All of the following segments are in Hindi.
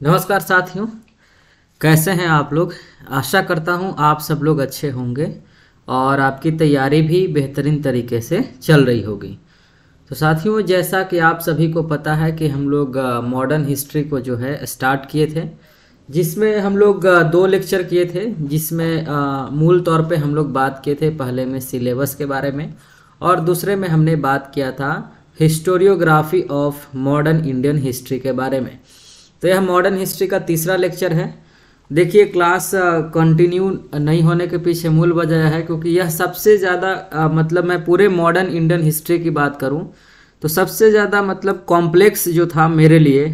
नमस्कार साथियों, कैसे हैं आप लोग? आशा करता हूँ आप सब लोग अच्छे होंगे और आपकी तैयारी भी बेहतरीन तरीके से चल रही होगी। तो साथियों, जैसा कि आप सभी को पता है कि हम लोग मॉडर्न हिस्ट्री को जो है स्टार्ट किए थे, जिसमें हम लोग दो लेक्चर किए थे, जिसमें मूल तौर पे हम लोग बात किए थे पहले में सिलेबस के बारे में और दूसरे में हमने बात किया था historiography of modern Indian history के बारे में। तो यह मॉडर्न हिस्ट्री का तीसरा लेक्चर है। देखिए क्लास कंटिन्यू नहीं होने के पीछे मूल वजह है क्योंकि यह सबसे ज़्यादा मतलब मैं पूरे मॉडर्न इंडियन हिस्ट्री की बात करूँ तो सबसे ज़्यादा मतलब कॉम्प्लेक्स जो था मेरे लिए,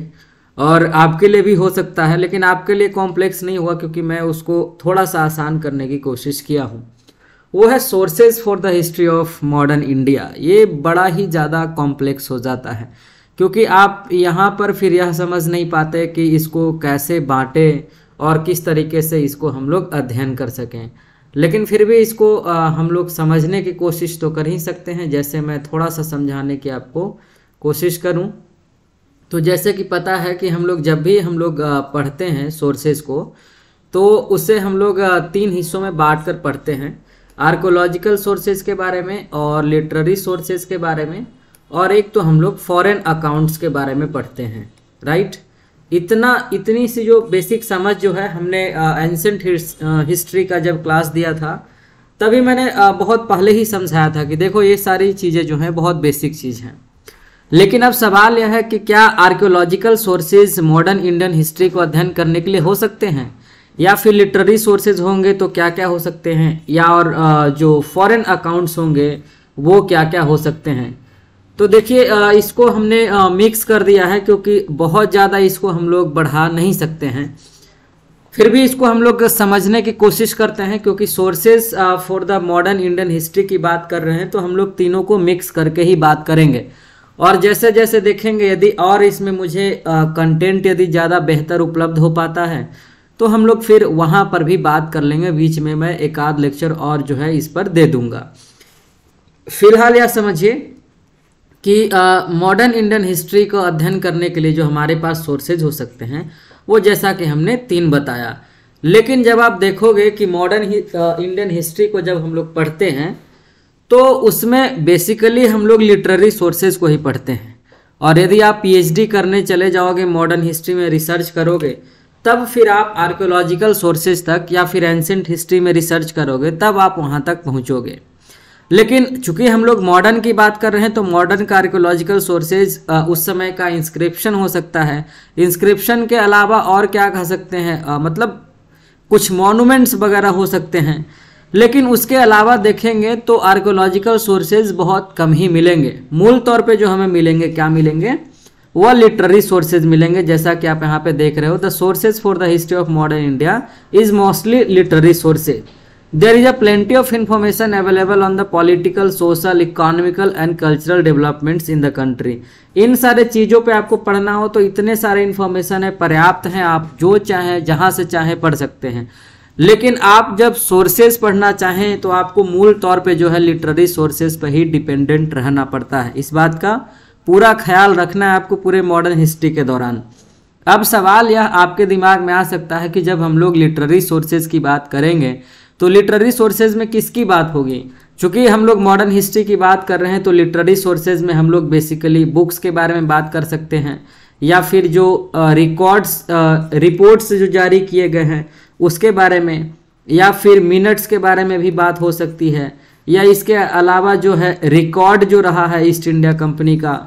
और आपके लिए भी हो सकता है, लेकिन आपके लिए कॉम्प्लेक्स नहीं हुआ क्योंकि मैं उसको थोड़ा सा आसान करने की कोशिश किया हूँ। वो है sources for the history of modern India ये बड़ा ही ज़्यादा कॉम्प्लेक्स हो जाता है। क्योंकि आप यहाँ पर फिर यह समझ नहीं पाते कि इसको कैसे बांटे और किस तरीके से इसको हम लोग अध्ययन कर सकें। लेकिन फिर भी इसको हम लोग समझने की कोशिश तो कर ही सकते हैं। जैसे मैं थोड़ा सा समझाने की आपको कोशिश करूँ। तो जैसे कि पता है कि हम लोग जब भी हम लोग पढ़ते हैं सोर्सेज को तो उसे हम लोग तीन हिस्सों में बांट कर पढ़ते हैं। आर्कोलॉजिकल सोर्सेज के बारे में और लिटरेरी सोर्सेज के बारे में। और एक तो हम लोग फॉरेन अकाउंट्स के बारे में पढ़ते हैं राइट इतना, इतनी सी जो बेसिक समझ जो है, हमने एंसेंट हिस्ट्री का जब क्लास दिया था, तभी मैंने बहुत पहले ही समझाया था कि देखो ये सारी चीज़ें जो हैं बहुत बेसिक चीज़ हैं। लेकिन अब सवाल यह है कि क्या archaeological sources modern Indian history को अध्ययन करने के लिए हो सकते हैं? या फिर लिटरेरी सोर्सेज होंगे तो क्या क्या हो सकते हैं? या और जो फॉरेन अकाउंट्स होंगे, वो क्या क्या हो सकते हैं? तो देखिए इसको हमने मिक्स कर दिया है क्योंकि बहुत ज़्यादा इसको हम लोग बढ़ा नहीं सकते हैं। फिर भी इसको हम लोग समझने की कोशिश करते हैं क्योंकि sources for the modern Indian history की बात कर रहे हैं तो हम लोग तीनों को मिक्स करके ही बात करेंगे। और जैसे जैसे देखेंगे, यदि और इसमें मुझे कंटेंट यदि ज़्यादा बेहतर उपलब्ध हो पाता है तो हम लोग फिर वहाँ पर भी बात कर लेंगे। बीच में मैं एक आध लेक्चर और जो है इस पर दे दूँगा। फ़िलहाल यह समझिए कि मॉडर्न इंडियन हिस्ट्री को अध्ययन करने के लिए जो हमारे पास सोर्सेज हो सकते हैं, वो जैसा कि हमने तीन बताया। लेकिन जब आप देखोगे कि मॉडर्न इंडियन हिस्ट्री को जब हम लोग पढ़ते हैं तो उसमें बेसिकली हम लोग लिटरेरी सोर्सेज को ही पढ़ते हैं। और यदि आप पीएचडी करने चले जाओगे मॉडर्न हिस्ट्री में रिसर्च करोगे, तब फिर आप आर्कोलॉजिकल सोर्सेज तक या फिर एंसेंट हिस्ट्री में रिसर्च करोगे, तब आप वहाँ तक पहुँचोगे। लेकिन चूँकि हम लोग मॉडर्न की बात कर रहे हैं तो मॉडर्न का आर्कोलॉजिकल सोर्सेज उस समय का इंस्क्रिप्शन हो सकता है। इंस्क्रिप्शन के अलावा और क्या कह सकते हैं? आ, मतलब कुछ मॉन्यूमेंट्स वगैरह हो सकते हैं। लेकिन उसके अलावा देखेंगे तो आर्कोलॉजिकल सोर्सेज बहुत कम ही मिलेंगे। मूल तौर पे जो हमें मिलेंगे क्या मिलेंगे? वह लिटरेरी सोर्सेज मिलेंगे जैसा कि आप यहाँ पे देख रहे हो। The sources for the history of modern India is mostly literary sources there is a plenty of information available on the political social economical and cultural developments in the country इन सारे चीज़ों पे आपको पढ़ना हो तो इतने सारे इन्फॉर्मेशन है, पर्याप्त हैं आप जो चाहें, जहाँ से चाहें पढ़ सकते हैं। लेकिन आप जब सोर्सेज पढ़ना चाहें तो आपको मूल तौर पे जो है लिटरेरी सोर्सेज पर ही डिपेंडेंट रहना पड़ता है। इस बात का पूरा ख्याल रखना है आपको पूरे मॉडर्न हिस्ट्री के दौरान। अब सवाल यह आपके दिमाग में आ सकता है कि जब हम लोग लिटरेरी सोर्सेज की बात करेंगे तो लिटरेरी सोर्सेज में किसकी बात होगी? चूँकि हम लोग मॉडर्न हिस्ट्री की बात कर रहे हैं तो लिटरेरी सोर्सेज में हम लोग बेसिकली बुक्स के बारे में बात कर सकते हैं। या फिर जो रिकॉर्ड्स रिपोर्ट्स जो जारी किए गए हैं, उसके बारे में, या फिर मिनट्स के बारे में भी बात हो सकती है। या इसके अलावा जो है रिकॉर्ड जो रहा है ईस्ट इंडिया कंपनी का,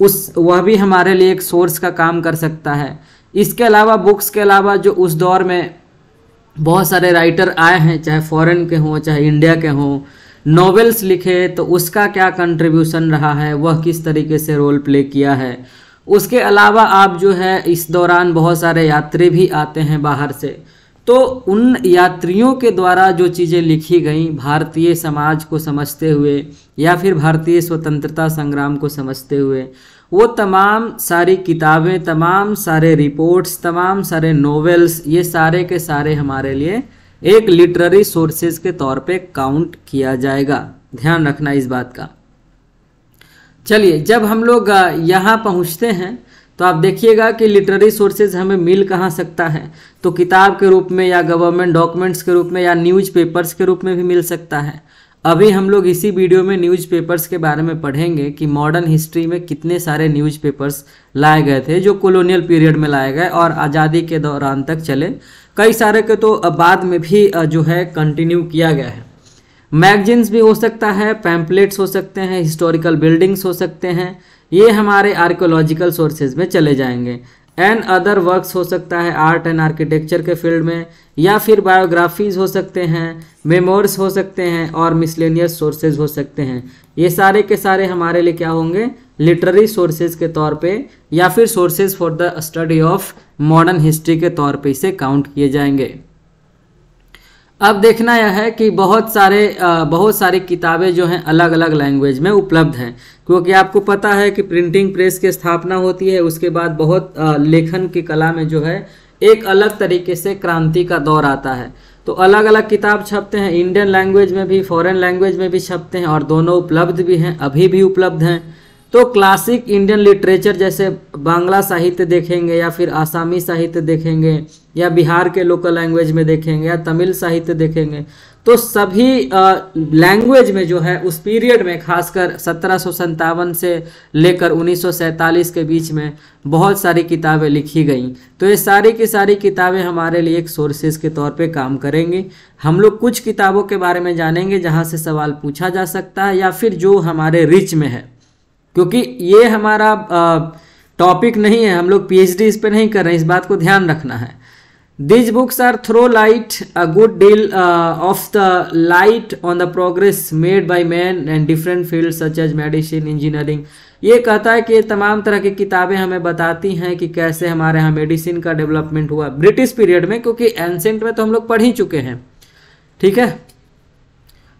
उस, वह भी हमारे लिए एक सोर्स का काम कर सकता है। इसके अलावा बुक्स के अलावा जो उस दौर में बहुत सारे राइटर आए हैं, चाहे फॉरेन के हों, चाहे इंडिया के हों। नॉवेल्स लिखे तो उसका क्या कंट्रीब्यूशन रहा है, वह किस तरीके से रोल प्ले किया है? उसके अलावा आप जो है, इस दौरान बहुत सारे यात्री भी आते हैं बाहर से। तो उन यात्रियों के द्वारा जो चीज़ें लिखी गई, भारतीय समाज को समझते हुए या फिर भारतीय स्वतंत्रता संग्राम को समझते हुए वो तमाम सारी किताबें, तमाम सारे रिपोर्ट्स तमाम सारे नॉवेल्स ये सारे के सारे हमारे लिए एक लिटरेरी सोर्सेज के तौर पे काउंट किया जाएगा। ध्यान रखना इस बात का। चलिए, जब हम लोग यहाँ पहुँचते हैं तो आप देखिएगा कि लिटरेरी सोर्सेज हमें मिल कहाँ सकता है। तो किताब के रूप में या गवर्नमेंट डॉक्यूमेंट्स के रूप में या न्यूज़ पेपर्स के रूप में भी मिल सकता है। अभी हम लोग इसी वीडियो में न्यूज़पेपर्स के बारे में पढ़ेंगे कि मॉडर्न हिस्ट्री में कितने सारे न्यूज़पेपर्स लाए गए थे, जो कॉलोनियल पीरियड में लाए गए और आज़ादी के दौरान तक चले। कई सारे के तो बाद में भी जो है कंटिन्यू किया गया है। मैगजीन्स भी हो सकता है पैम्पलेट्स हो सकते हैं हिस्टोरिकल बिल्डिंग्स हो सकते हैं, ये हमारे आर्कोलॉजिकल सोर्सेज में चले जाएँगे। एंड अदर वर्क्स हो सकता है आर्ट एंड आर्किटेक्चर के फ़ील्ड में, या फिर बायोग्राफीज हो सकते हैं मेमोर्स हो सकते हैं और मिसलेनियस सोर्सेज हो सकते हैं। ये सारे के सारे हमारे लिए क्या होंगे? लिटररी सोर्सेज के तौर पे, या फिर sources for the study of modern history के तौर पे इसे काउंट किए जाएँगे। अब देखना यह है कि बहुत सारे बहुत सारी किताबें जो हैं अलग अलग लैंग्वेज में उपलब्ध हैं। क्योंकि आपको पता है कि प्रिंटिंग प्रेस की स्थापना होती है, उसके बाद बहुत लेखन की कला में जो है, एक अलग तरीके से क्रांति का दौर आता है। तो अलग अलग किताब छपते हैं इंडियन लैंग्वेज में भी फॉरेन लैंग्वेज में भी छपते हैं और दोनों उपलब्ध भी हैं, अभी भी उपलब्ध हैं। तो क्लासिक इंडियन लिटरेचर जैसे बांग्ला साहित्य देखेंगे या फिर आसामी साहित्य देखेंगे या बिहार के लोकल लैंग्वेज में देखेंगे या तमिल साहित्य देखेंगे तो सभी लैंग्वेज में जो है उस पीरियड में खासकर सत्रह सौ सतावन से लेकर उन्नीस सौ सैंतालीस के बीच में बहुत सारी किताबें लिखी गई। तो ये सारी की सारी किताबें हमारे लिए एक सोर्सेज के तौर पे काम करेंगी। हम लोग कुछ किताबों के बारे में जानेंगे जहाँ से सवाल पूछा जा सकता है या फिर जो हमारे रिच में है। क्योंकि ये हमारा टॉपिक नहीं है, हम लोग पीएचडी इस पर नहीं कर रहे हैं, इस बात को ध्यान रखना है। These books are throw light a good deal of the light on the progress made made man and different field such as medicine engineering ये कहता है कि तमाम तरह की किताबें हमें बताती हैं कि कैसे हमारे यहाँ मेडिसिन का डेवलपमेंट हुआ। ब्रिटिश पीरियड में, क्योंकि एंसेंट में तो हम लोग पढ़ ही चुके हैं। ठीक है?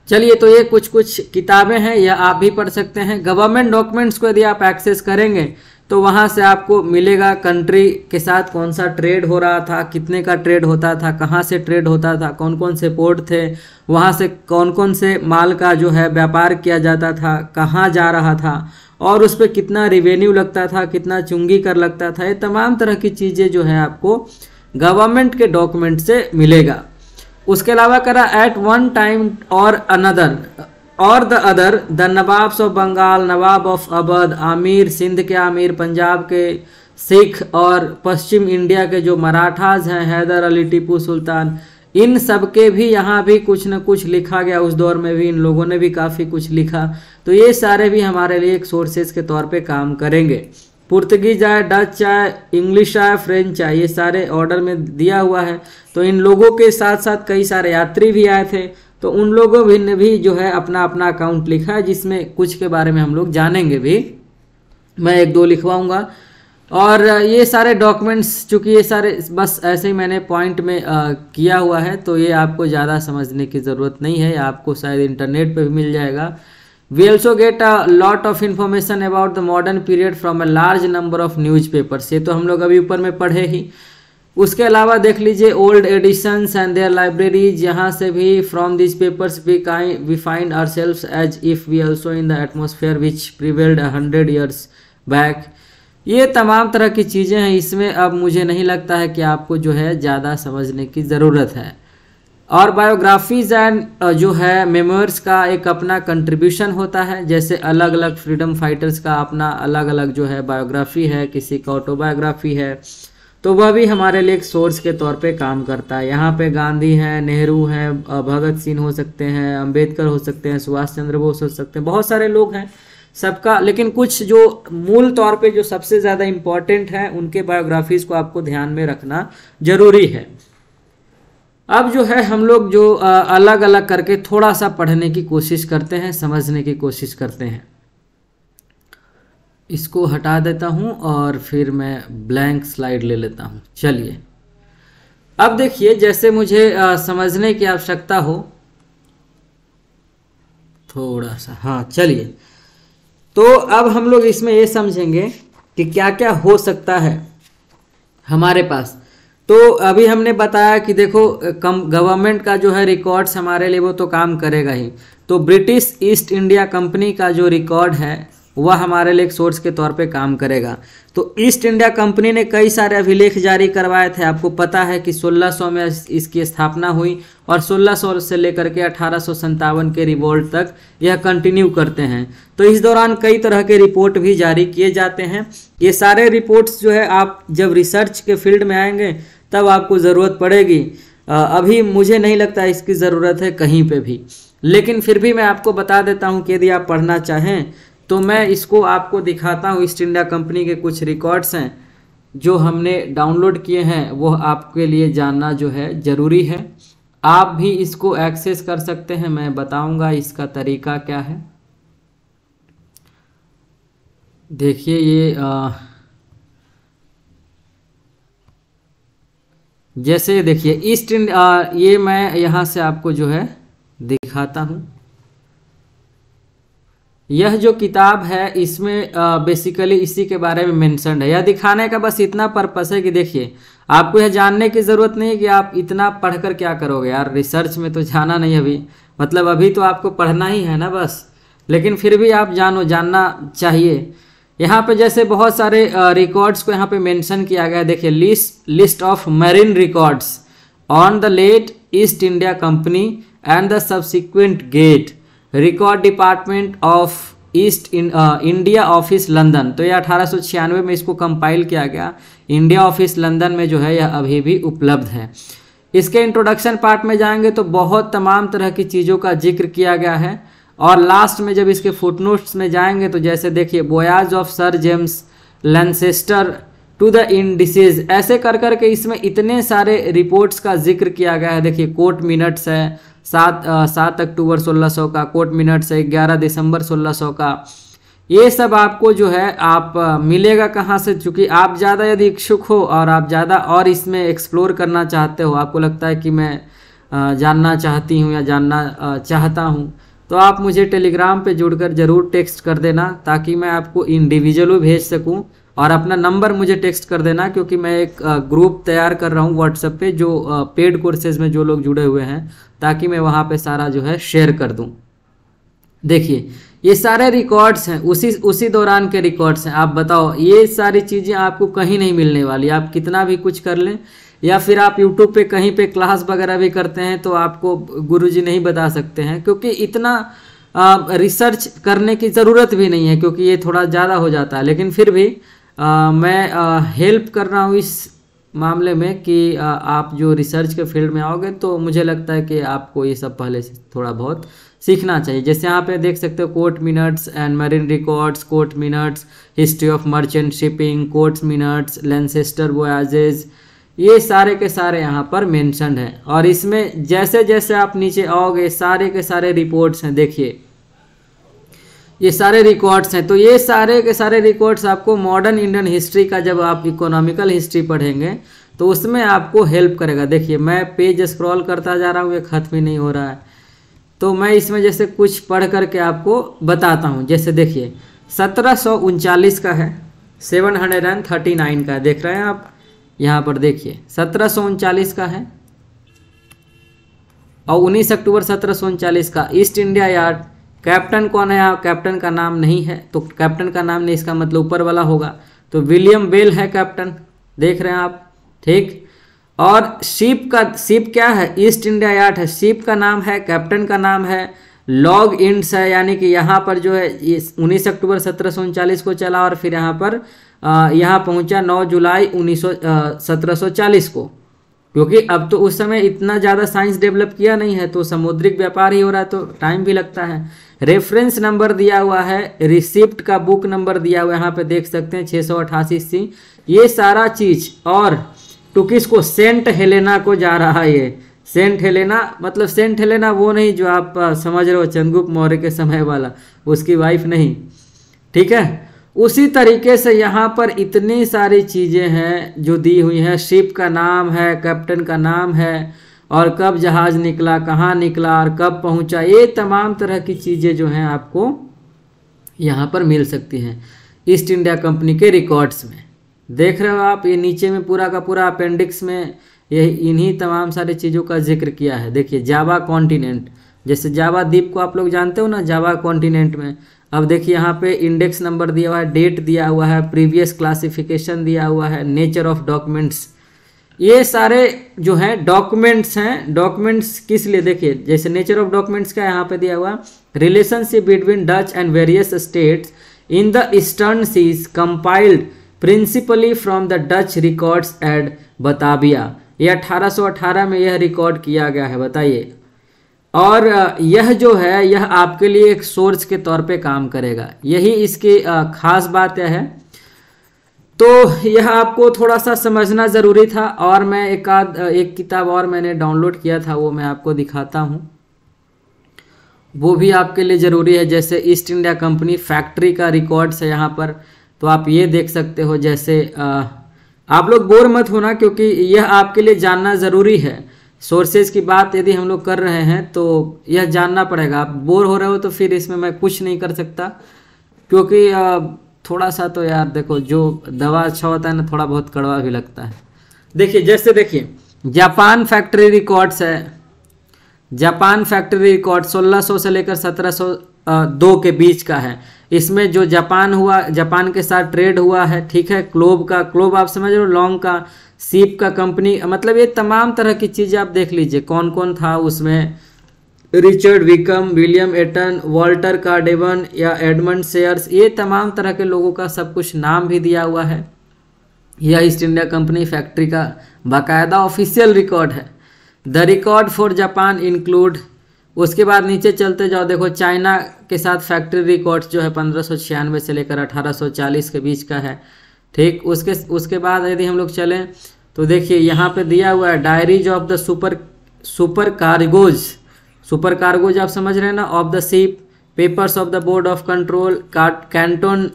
चलिए तो ये कुछ कुछ किताबें हैं, या आप भी पढ़ सकते हैं। गवर्नमेंट डॉक्यूमेंट्स को यदि आप एक्सेस करेंगे तो वहाँ से आपको मिलेगा कंट्री के साथ कौन सा ट्रेड हो रहा था, कितने का ट्रेड होता था, कहाँ से ट्रेड होता था कौन कौन से पोर्ट थे, वहाँ से कौन कौन से माल का जो है व्यापार किया जाता था, कहाँ जा रहा था, और उस पर कितना रिवेन्यू लगता था, कितना चुंगी कर लगता था, ये तमाम तरह की चीज़ें जो है आपको गवर्नमेंट के डॉक्यूमेंट से मिलेगा। उसके अलावा करा एट वन टाइम और अनदर और the other the nawabs of Bengal nawab of Awadh Amir Sindh के आमिर पंजाब के सिख और पश्चिम इंडिया के जो मराठाज हैं हैदर अली टीपू सुल्तान इन सब के भी यहाँ भी कुछ न कुछ लिखा गया। उस दौर में भी इन लोगों ने भी काफ़ी कुछ लिखा। तो ये सारे भी हमारे लिए एक सोर्सेज के तौर पे काम करेंगे। पुर्तगीज आए डच आए इंग्लिश आए फ्रेंच आए ये सारे ऑर्डर में दिया हुआ है। तो इन लोगों के साथ साथ कई सारे यात्री भी आए थे। तो उन लोगों भी ने भी जो है अपना अपना अकाउंट लिखा है जिसमें कुछ के बारे में हम लोग जानेंगे भी। मैं एक दो लिखवाऊँगा। और ये सारे डॉक्यूमेंट्स चूँकि ये सारे बस ऐसे ही मैंने पॉइंट में आ, किया हुआ है तो ये आपको ज़्यादा समझने की ज़रूरत नहीं है। आपको शायद इंटरनेट पर भी मिल जाएगा। Also get a lot of information about the modern period from a large number of news papers ये तो हम लोग अभी ऊपर में पढ़े ही। उसके अलावा देख लीजिए old editions and their libraries यहाँ से भी from this papers we we find ourself as if we also in the atmosphere which prevailed hundred years back ये तमाम तरह की चीज़ें हैं। इसमें अब मुझे नहीं लगता है कि आपको जो है ज़्यादा समझने की ज़रूरत है। और बायोग्राफीज एंड जो है मेमोर्स का एक अपना कंट्रीब्यूशन होता है, जैसे अलग अलग फ्रीडम फाइटर्स का अपना अलग अलग जो है बायोग्राफी है, किसी का ऑटोबायोग्राफी है तो वह भी हमारे लिए एक सोर्स के तौर पे काम करता है। यहाँ पे गांधी हैं, नेहरू हैं भगत सिंह हो सकते हैं, अंबेडकर हो सकते हैं, सुभाष चंद्र बोस हो सकते हैं, बहुत सारे लोग हैं सबका, लेकिन कुछ जो मूल तौर पे जो सबसे ज़्यादा इम्पोर्टेंट है, उनके बायोग्राफीज को आपको ध्यान में रखना ज़रूरी है। अब जो है हम लोग जो अलग अलग करके थोड़ा सा पढ़ने की कोशिश करते हैं समझने की कोशिश करते हैं। इसको हटा देता हूँ और फिर मैं ब्लैंक स्लाइड ले लेता हूँ। चलिए। अब देखिए जैसे मुझे आ, समझने की आवश्यकता हो थोड़ा सा हाँ चलिए। तो अब हम लोग इसमें ये समझेंगे कि क्या क्या हो सकता है हमारे पास। तो अभी हमने बताया कि देखो, कम गवर्नमेंट का जो है रिकॉर्ड्स हमारे लिए वो तो काम करेगा ही। तो ब्रिटिश ईस्ट इंडिया कंपनी का जो रिकॉर्ड है, वह हमारे लिए एक सोर्स के तौर पे काम करेगा। तो ईस्ट इंडिया कंपनी ने कई सारे अभिलेख जारी करवाए थे। आपको पता है कि 1600 में इसकी स्थापना हुई और 1600 से लेकर के अठारह के रिवोल्ट तक यह कंटिन्यू करते हैं। तो इस दौरान कई तरह के रिपोर्ट भी जारी किए जाते हैं। ये सारे रिपोर्ट्स जो है, आप जब रिसर्च के फ़ील्ड में आएँगे तब आपको ज़रूरत पड़ेगी। अभी मुझे नहीं लगता इसकी ज़रूरत है कहीं पे भी। लेकिन फिर भी मैं आपको बता देता हूँ कि यदि आप पढ़ना चाहें तो मैं इसको आपको दिखाता हूँ। ईस्ट इंडिया कंपनी के कुछ रिकॉर्ड्स हैं जो हमने डाउनलोड किए हैं वो आपके लिए जानना जो है ज़रूरी है। आप भी इसको एक्सेस कर सकते हैं मैं बताऊँगा इसका तरीका क्या है। देखिए ये आ, जैसे देखिए ईस्ट इंडिया ये मैं यहाँ से आपको जो है दिखाता हूँ। यह जो किताब है, इसमें बेसिकली इसी के बारे में मेंशन है। यह दिखाने का बस इतना पर्पस है कि देखिए, आपको यह जानने की ज़रूरत नहीं कि आप इतना पढ़कर क्या करोगे। यार रिसर्च में तो जाना नहीं अभी। मतलब अभी तो आपको पढ़ना ही है ना बस। लेकिन फिर भी आप जानो, जानना चाहिए। यहाँ पे जैसे बहुत सारे रिकॉर्ड्स को यहाँ पे मेंशन किया गया है। देखिए list list of marine records on the late East India Company and the subsequent get record department of East India office London तो ये अठारह में इसको कंपाइल किया गया। इंडिया ऑफ़िस लंदन में जो है, यह अभी भी उपलब्ध है। इसके इंट्रोडक्शन पार्ट में जाएँगे तो बहुत तमाम तरह की चीज़ों का ज़िक्र किया गया है। और लास्ट में जब इसके फुटनोट्स में जाएँगे तो जैसे देखिए voyages of sir James Lancaster to the in Indies ऐसे कर कर के इसमें इतने सारे रिपोर्ट्स का ज़िक्र किया गया है। देखिए कोर्ट मिनट्स है, सात सात अक्टूबर 1600 का कोर्ट मिनट्स है, ग्यारह दिसंबर 1600 का। ये सब आपको जो है, आप मिलेगा कहाँ से? चूँकि आप ज़्यादा यदि इच्छुक हो और आप ज़्यादा और इसमें एक्सप्लोर करना चाहते हो, आपको लगता है कि मैं जानना चाहती हूँ या जानना चाहता हूँ तो आप मुझे टेलीग्राम पे जुड़कर ज़रूर टेक्स्ट कर देना ताकि मैं आपको इंडिविजुअल भेज सकूँ और अपना नंबर मुझे टेक्स्ट कर देना क्योंकि मैं एक ग्रुप तैयार कर रहा हूँ व्हाट्सएप पे जो पेड कोर्सेज में जो लोग जुड़े हुए हैं ताकि मैं वहाँ पे सारा जो है शेयर कर दूँ। देखिए, ये सारे रिकॉर्ड्स हैं, उसी उसी दौरान के रिकॉर्ड्स हैं। आप बताओ, ये सारी चीज़ें आपको कहीं नहीं मिलने वाली। आप कितना भी कुछ कर लें या फिर आप यूट्यूब पे कहीं पे क्लास वगैरह भी करते हैं तो आपको गुरुजी नहीं बता सकते हैं क्योंकि इतना आ, रिसर्च करने की ज़रूरत भी नहीं है क्योंकि ये थोड़ा ज़्यादा हो जाता है। लेकिन फिर भी आ, मैं आ, हेल्प कर रहा हूँ इस मामले में कि आ, आप जो रिसर्च के फ़ील्ड में आओगे तो मुझे लगता है कि आपको ये सब पहले से थोड़ा बहुत सीखना चाहिए। जैसे यहाँ पे देख सकते हो court minutes and marine records court minutes history of merchant shipping court minutes Lancaster voyages ये सारे के सारे यहाँ पर मेंशन है। और इसमें जैसे जैसे आप नीचे आओगे, सारे के सारे रिपोर्ट्स हैं, देखिए। ये सारे रिकॉर्ड्स हैं। तो ये सारे के सारे रिकॉर्ड्स आपको मॉडर्न इंडियन हिस्ट्री का जब आप इकोनॉमिकल हिस्ट्री पढ़ेंगे तो उसमें आपको हेल्प करेगा। देखिए, मैं पेज स्क्रॉल करता जा रहा हूँ, ये खत्म ही नहीं हो रहा है। तो मैं इसमें जैसे कुछ पढ़ करके आपको बताता हूँ। जैसे देखिए, सत्रह का है सेवन का देख रहे हैं आप? यहाँ पर देखिए, सत्रह का है। और उन्नीस अक्टूबर सत्रह का ईस्ट इंडिया यार्ड, कैप्टन कौन है? यहाँ कैप्टन का नाम नहीं है। तो कैप्टन का नाम नहीं, इसका मतलब ऊपर वाला होगा। तो विलियम बेल है कैप्टन, देख रहे हैं आप, ठीक? और शिप का, शिप क्या है? ईस्ट इंडिया यार्ड है। शिप का नाम है, कैप्टन का नाम है, लॉग इंड्स है, यानी कि यहाँ पर जो है उन्नीस अक्टूबर सत्रह को चला और फिर यहाँ पर यहाँ पहुँचा 9 जुलाई उन्नीस सौ को। क्योंकि अब तो उस समय इतना ज़्यादा साइंस डेवलप किया नहीं है तो समुद्रिक व्यापार ही हो रहा है तो टाइम भी लगता है। रेफरेंस नंबर दिया हुआ है, रिसिप्ट का बुक नंबर दिया हुआ है, यहाँ पे देख सकते हैं, छः सौ अठासी सी। ये सारा चीज़, और टुकिस को सेंट हेलेना को जा रहा है ये। सेंट हेलेना मतलब सेंट हेलेना वो नहीं जो आप समझ रहे हो चंद्रगुप्त मौर्य के समय वाला, उसकी वाइफ नहीं। ठीक है? उसी तरीके से यहाँ पर इतनी सारी चीज़ें हैं जो दी हुई हैं। शिप का नाम है, कैप्टन का नाम है, और कब जहाज़ निकला, कहाँ निकला, और कब पहुँचा, ये तमाम तरह की चीज़ें जो हैं आपको यहाँ पर मिल सकती हैं ईस्ट इंडिया कंपनी के रिकॉर्ड्स में। देख रहे हो आप, ये नीचे में पूरा का पूरा अपेंडिक्स में ये इन्हीं तमाम सारी चीज़ों का ज़िक्र किया है। देखिए, जावा कॉन्टिनेंट, जैसे जावा द्वीप को आप लोग जानते हो ना, जावा कॉन्टिनेंट में अब देखिए यहाँ पे इंडेक्स नंबर दिया हुआ है डेट दिया हुआ है प्रीवियस क्लासिफिकेशन दिया हुआ है नेचर ऑफ़ डॉक्यूमेंट्स ये सारे जो हैं डॉक्यूमेंट्स हैं डॉक्यूमेंट्स किस लिए? देखिए, जैसे नेचर ऑफ़ डॉक्यूमेंट्स का यहाँ पे दिया हुआ relationship between Dutch and various states in the eastern seas compiled principally from the Dutch records at Batavia ये 1818 में यह रिकॉर्ड किया गया है, बताइए। और यह जो है, यह आपके लिए एक सोर्स के तौर पे काम करेगा। यही इसकी खास बात यह है। तो यह आपको थोड़ा सा समझना ज़रूरी था और मैं एक आध एक किताब और मैंने डाउनलोड किया था, वो मैं आपको दिखाता हूँ। वो भी आपके लिए ज़रूरी है, जैसे ईस्ट इंडिया कंपनी फैक्ट्री का रिकॉर्ड्स है यहाँ पर। तो आप ये देख सकते हो, जैसे आप लोग बोर मत होना क्योंकि यह आपके लिए जानना ज़रूरी है। सोर्सेज की बात यदि हम लोग कर रहे हैं तो यह जानना पड़ेगा। आप बोर हो रहे हो तो फिर इसमें मैं कुछ नहीं कर सकता। क्योंकि थोड़ा सा तो यार देखो, जो दवा अच्छा होता है ना, थोड़ा बहुत कड़वा भी लगता है। देखिए, जैसे देखिए, जापान फैक्ट्री रिकॉर्ड्स है। जापान फैक्ट्री रिकॉर्ड 1600 से लेकर 1702 के बीच का है। इसमें जो जापान हुआ, जापान के साथ ट्रेड हुआ है, ठीक है? क्लोब का क्लोब आप समझ रहे हो? लॉन्ग का सीप का कंपनी मतलब ये तमाम तरह की चीज़ें आप देख लीजिए। कौन कौन था उसमें? Richard Wickham William Eaton Walter Carwarden या एडमंड शेयर्स ये तमाम तरह के लोगों का सब कुछ नाम भी दिया हुआ है। यह ईस्ट इंडिया कंपनी फैक्ट्री का बाकायदा ऑफिशियल रिकॉर्ड है। The record for Japan include उसके बाद नीचे चलते जाओ, देखो चाइना के साथ फैक्ट्री रिकॉर्ड जो है पंद्रह से लेकर 1840 के बीच का है। ठीक, उसके उसके बाद यदि हम लोग चलें तो देखिए यहाँ पे दिया हुआ है diaries of the super super cargoes super cargoes आप समझ रहे हैं ना? Of the ship papers of the Board of Control Canton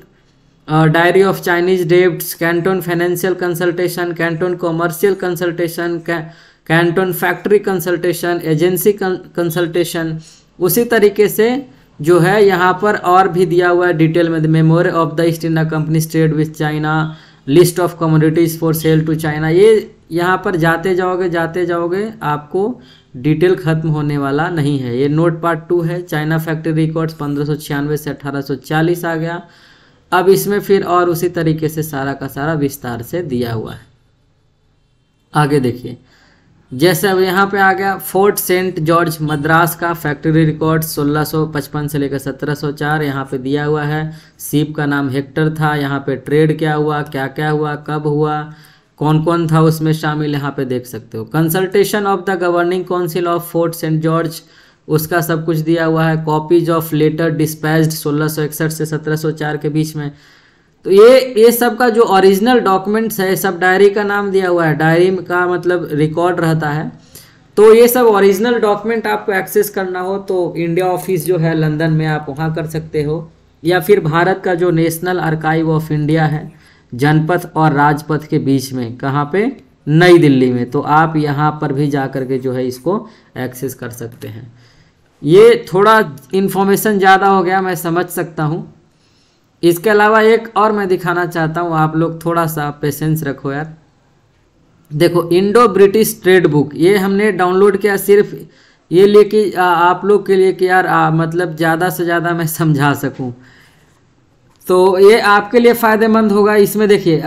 diary of Chinese dept Canton financial consultation Canton commercial consultation Canton factory consultation agency consultation उसी तरीके से जो है यहाँ पर और भी दिया हुआ है डिटेल में। Memory of the East India Company state with China list of commodities for sale to China ये यहाँ पर जाते जाओगे जाते जाओगे, आपको डिटेल खत्म होने वाला नहीं है। ये नोट पार्ट टू है। चाइना फैक्ट्री रिकॉर्ड्स पंद्रह से अठारह आ गया। अब इसमें फिर और उसी तरीके से सारा का सारा विस्तार से दिया हुआ है। आगे देखिए। जैसे अब यहाँ पे आ गया फोर्ट सेंट जॉर्ज मद्रास का फैक्ट्री रिकॉर्ड 1655 से लेकर 1704 यहाँ पे दिया हुआ है। सीप का नाम हेक्टर था, यहाँ पे ट्रेड क्या हुआ, क्या क्या हुआ, कब हुआ कौन कौन था उसमें शामिल यहाँ पे देख सकते हो। Consultation of the governing council of Fort Saint George, उसका सब कुछ दिया हुआ है। कॉपीज ऑफ़ लेटर डिस्पैच्ड 1661 से 1704 के बीच में। तो ये ये सब का जो ओरिजिनल डॉक्यूमेंट्स है, सब डायरी का नाम दिया हुआ है। डायरी का मतलब रिकॉर्ड रहता है। तो ये सब ओरिजिनल डॉक्यूमेंट आपको एक्सेस करना हो तो इंडिया ऑफ़िस जो है लंदन में आप वहाँ कर सकते हो। या फिर भारत का जो नेशनल आर्काइव ऑफ़ इंडिया है, जनपथ और राजपथ के बीच में, कहाँ पे? नई दिल्ली में। तो आप यहाँ पर भी जा कर के जो है, इसको एक्सेस कर सकते हैं। ये थोड़ा इन्फॉर्मेशन ज़्यादा हो गया, मैं समझ सकता हूँ। इसके अलावा एक और मैं दिखाना चाहता हूँ आप लोग थोड़ा सा पेशेंस रखो यार। देखो इंडो ब्रिटिश ट्रेड बुक ये हमने डाउनलोड किया सिर्फ़ ये लिए कि आप लोग के लिए कि यार आ, मतलब ज़्यादा से ज़्यादा मैं समझा सकूँ। तो ये आपके लिए फ़ायदेमंद होगा। इसमें देखिए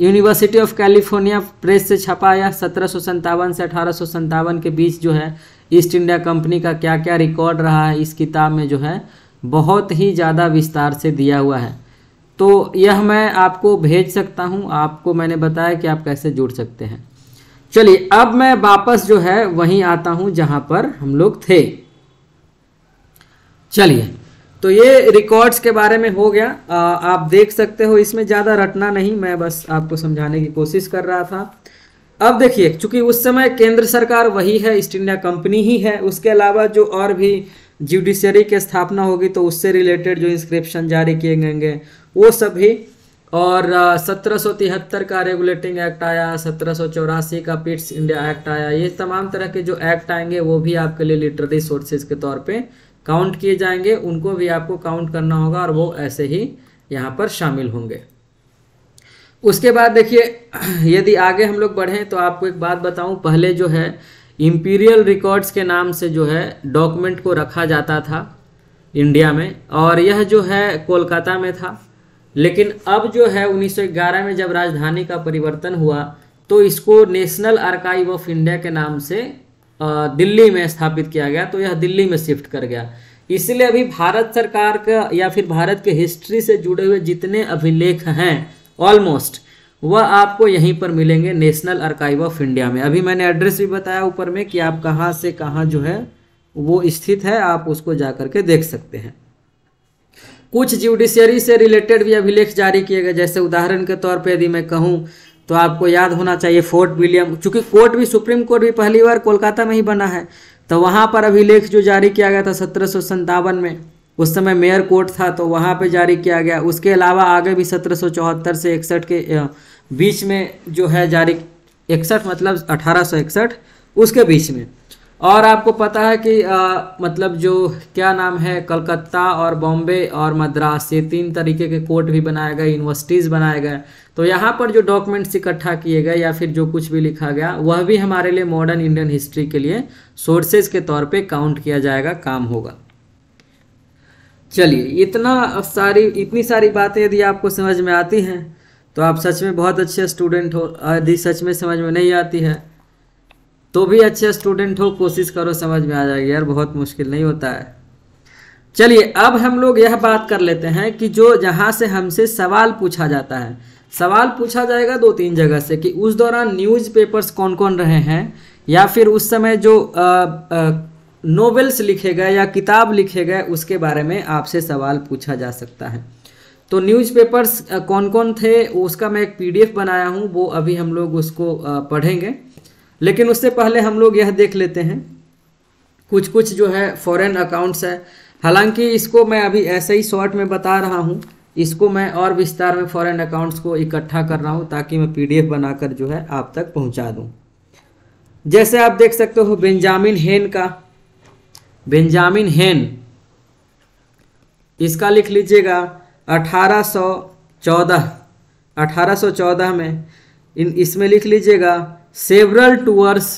यूनिवर्सिटी ऑफ़ कैलिफ़ोर्निया प्रेस से छपा या सत्रह से अठारह के बीच जो है ईस्ट इंडिया कंपनी का क्या क्या रिकॉर्ड रहा है इस किताब में जो है। बहुत ही ज़्यादा विस्तार से दिया हुआ है। तो यह मैं आपको भेज सकता हूँ। आपको मैंने बताया कि आप कैसे जुड़ सकते हैं। चलिए अब मैं वापस जो है वहीं आता हूँ जहाँ पर हम लोग थे। चलिए तो ये रिकॉर्ड्स के बारे में हो गया। आ, आप देख सकते हो इसमें ज़्यादा रटना नहीं मैं बस आपको समझाने की कोशिश कर रहा था। अब देखिए चूँकि उस समय केंद्र सरकार वही है ईस्ट इंडिया कंपनी ही है उसके अलावा जो और भी जुडिशरी की स्थापना होगी तो उससे रिलेटेड जो इंस्क्रिप्शन जारी किए गएँगे, वो सभी। और सत्रह सौ तिहत्तर का रेगुलेटिंग एक्ट आया, सत्रह सौ चौरासी का पिट्स इंडिया एक्ट आया, ये तमाम तरह के जो एक्ट आएँगे, वो भी आपके लिए लिटरेरी सोर्सेज के तौर पे काउंट किए जाएँगे, उनको भी आपको काउंट करना होगा, और वो ऐसे ही यहाँ पर शामिल होंगे। उसके बाद देखिए, यदि आगे हम लोग बढ़ें तो आपको एक बात बताऊँ, पहले जो है इम्पीरियल रिकॉर्ड्स के नाम से जो है डॉक्यूमेंट को रखा जाता था इंडिया में, और यह जो है कोलकाता में था। लेकिन अब जो है 1911 में जब राजधानी का परिवर्तन हुआ तो इसको नेशनल आर्काइव ऑफ़ इंडिया के नाम से दिल्ली में स्थापित किया गया तो यह दिल्ली में शिफ्ट कर गया। इसलिए अभी भारत सरकार का या फिर भारत के हिस्ट्री से जुड़े हुए जितने अभिलेख हैं ऑलमोस्ट वह आपको यहीं पर मिलेंगे नेशनल आर्काइव ऑफ़ इंडिया में। अभी मैंने एड्रेस भी बताया ऊपर में कि आप कहाँ से कहाँ जो है, वो स्थित है, आप उसको जा करके देख सकते हैं। कुछ जुडिशियरी से रिलेटेड भी अभिलेख जारी किए गए, जैसे उदाहरण के तौर पे यदि मैं कहूँ तो आपको याद होना चाहिए फोर्ट विलियम चूँकि कोर्ट भी, सुप्रीम कोर्ट भी पहली बार कोलकाता में ही बना है तो वहाँ पर अभिलेख जो जारी किया गया था सत्रह में उस समय मेयर कोर्ट था तो वहाँ पे जारी किया गया। उसके अलावा आगे भी सत्रह सौ चौहत्तर से इकसठ के बीच में जो है जारी इकसठ मतलब अठारह सौ इकसठ उसके बीच में। और आपको पता है कि आ, मतलब जो क्या नाम है कलकत्ता और बॉम्बे और मद्रास ये तीन तरीके के कोर्ट भी बनाए गए यूनिवर्सिटीज़ बनाए गए। तो यहाँ पर जो डॉक्यूमेंट्स इकट्ठा किए गए या फिर जो कुछ भी लिखा गया वह भी हमारे लिए मॉडर्न इंडियन हिस्ट्री के लिए सोर्सेज के तौर पे काउंट किया जाएगा काम होगा। चलिए, इतना सारी, इतनी सारी बातें यदि आपको समझ में आती हैं तो आप सच में बहुत अच्छे स्टूडेंट हो, यदि सच में समझ में नहीं आती है तो भी अच्छे स्टूडेंट हो, कोशिश करो समझ में आ जाएगी यार, बहुत मुश्किल नहीं होता है। चलिए, अब हम लोग यह बात कर लेते हैं कि जो, जहाँ से हमसे सवाल पूछा जाता है, सवाल पूछा जाएगा दो तीन जगह से कि उस दौरान न्यूज़पेपर्स कौन कौन रहे हैं, या फिर उस समय जो नोवेल्स लिखे गए या किताब लिखे गए, उसके बारे में आपसे सवाल पूछा जा सकता है। तो न्यूज़पेपर्स कौन कौन थे, उसका मैं एक पीडीएफ बनाया हूँ, वो अभी हम लोग उसको पढ़ेंगे। लेकिन उससे पहले हम लोग यह देख लेते हैं। कुछ कुछ जो है फॉरेन अकाउंट्स है। हालाँकि इसको मैं अभी ऐसे ही शॉर्ट में बता रहा हूँ। इसको मैं और विस्तार में फॉरेन अकाउंट्स को इकट्ठा कर रहा हूँ, ताकि मैं पीडीएफ बनाकर जो है आप तक पहुँचा दूँ। जैसे आप देख सकते हो बेंजामिन हेन का बेंजामिन हेन। इसका लिख लीजिएगा 1814 1814 में, इन इसमें लिख लीजिएगा, several tours.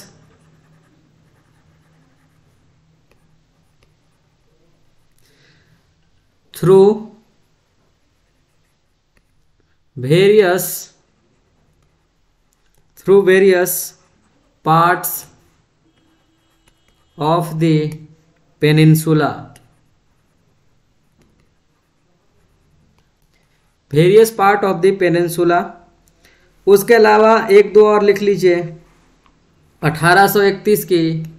Through various through various parts of the peninsula various part of the peninsula उसके अलावा एक दो और लिख लीजिए। 1831 की।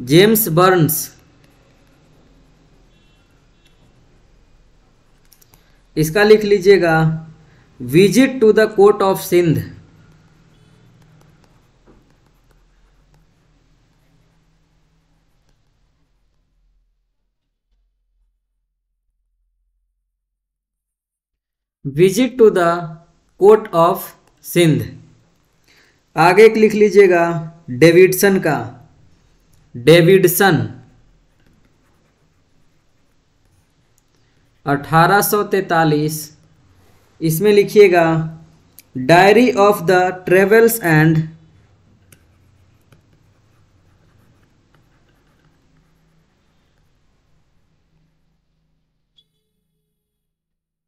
James Burnes. इसका लिख लीजिएगा। Visit to the court of Sindh. Visit to the court of Sindh आगे एक लिख लीजिएगा डेविडसन का। डेविडसन 1843 इसमें लिखिएगा diary of the travels and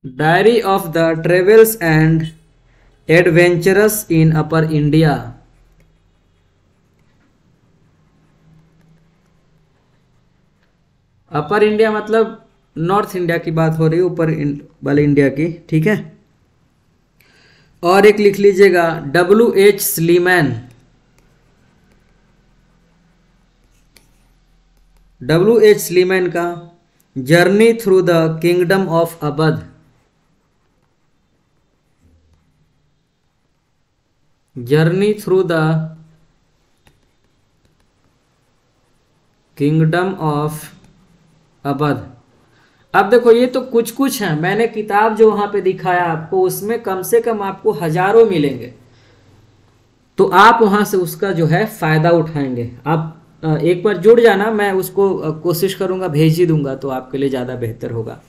diary of the travels and adventures in Upper India Upper India मतलब नॉर्थ इंडिया की बात हो रही है, ऊपर वाले इंडिया की, ठीक है? और एक लिख लीजिएगा W H Sleeman W H Sleeman का journey through the kingdom of Oudh journey through the kingdom of Oudh अब देखो, ये तो कुछ कुछ है। मैंने किताब जो वहाँ पे दिखाया आपको, उसमें कम से कम आपको हज़ारों मिलेंगे। तो आप वहाँ से उसका जो है फ़ायदा उठाएँगे। आप एक बार जुड़ जाना, मैं उसको कोशिश करूँगा, भेज ही दूँगा तो आपके लिए ज़्यादा बेहतर होगा।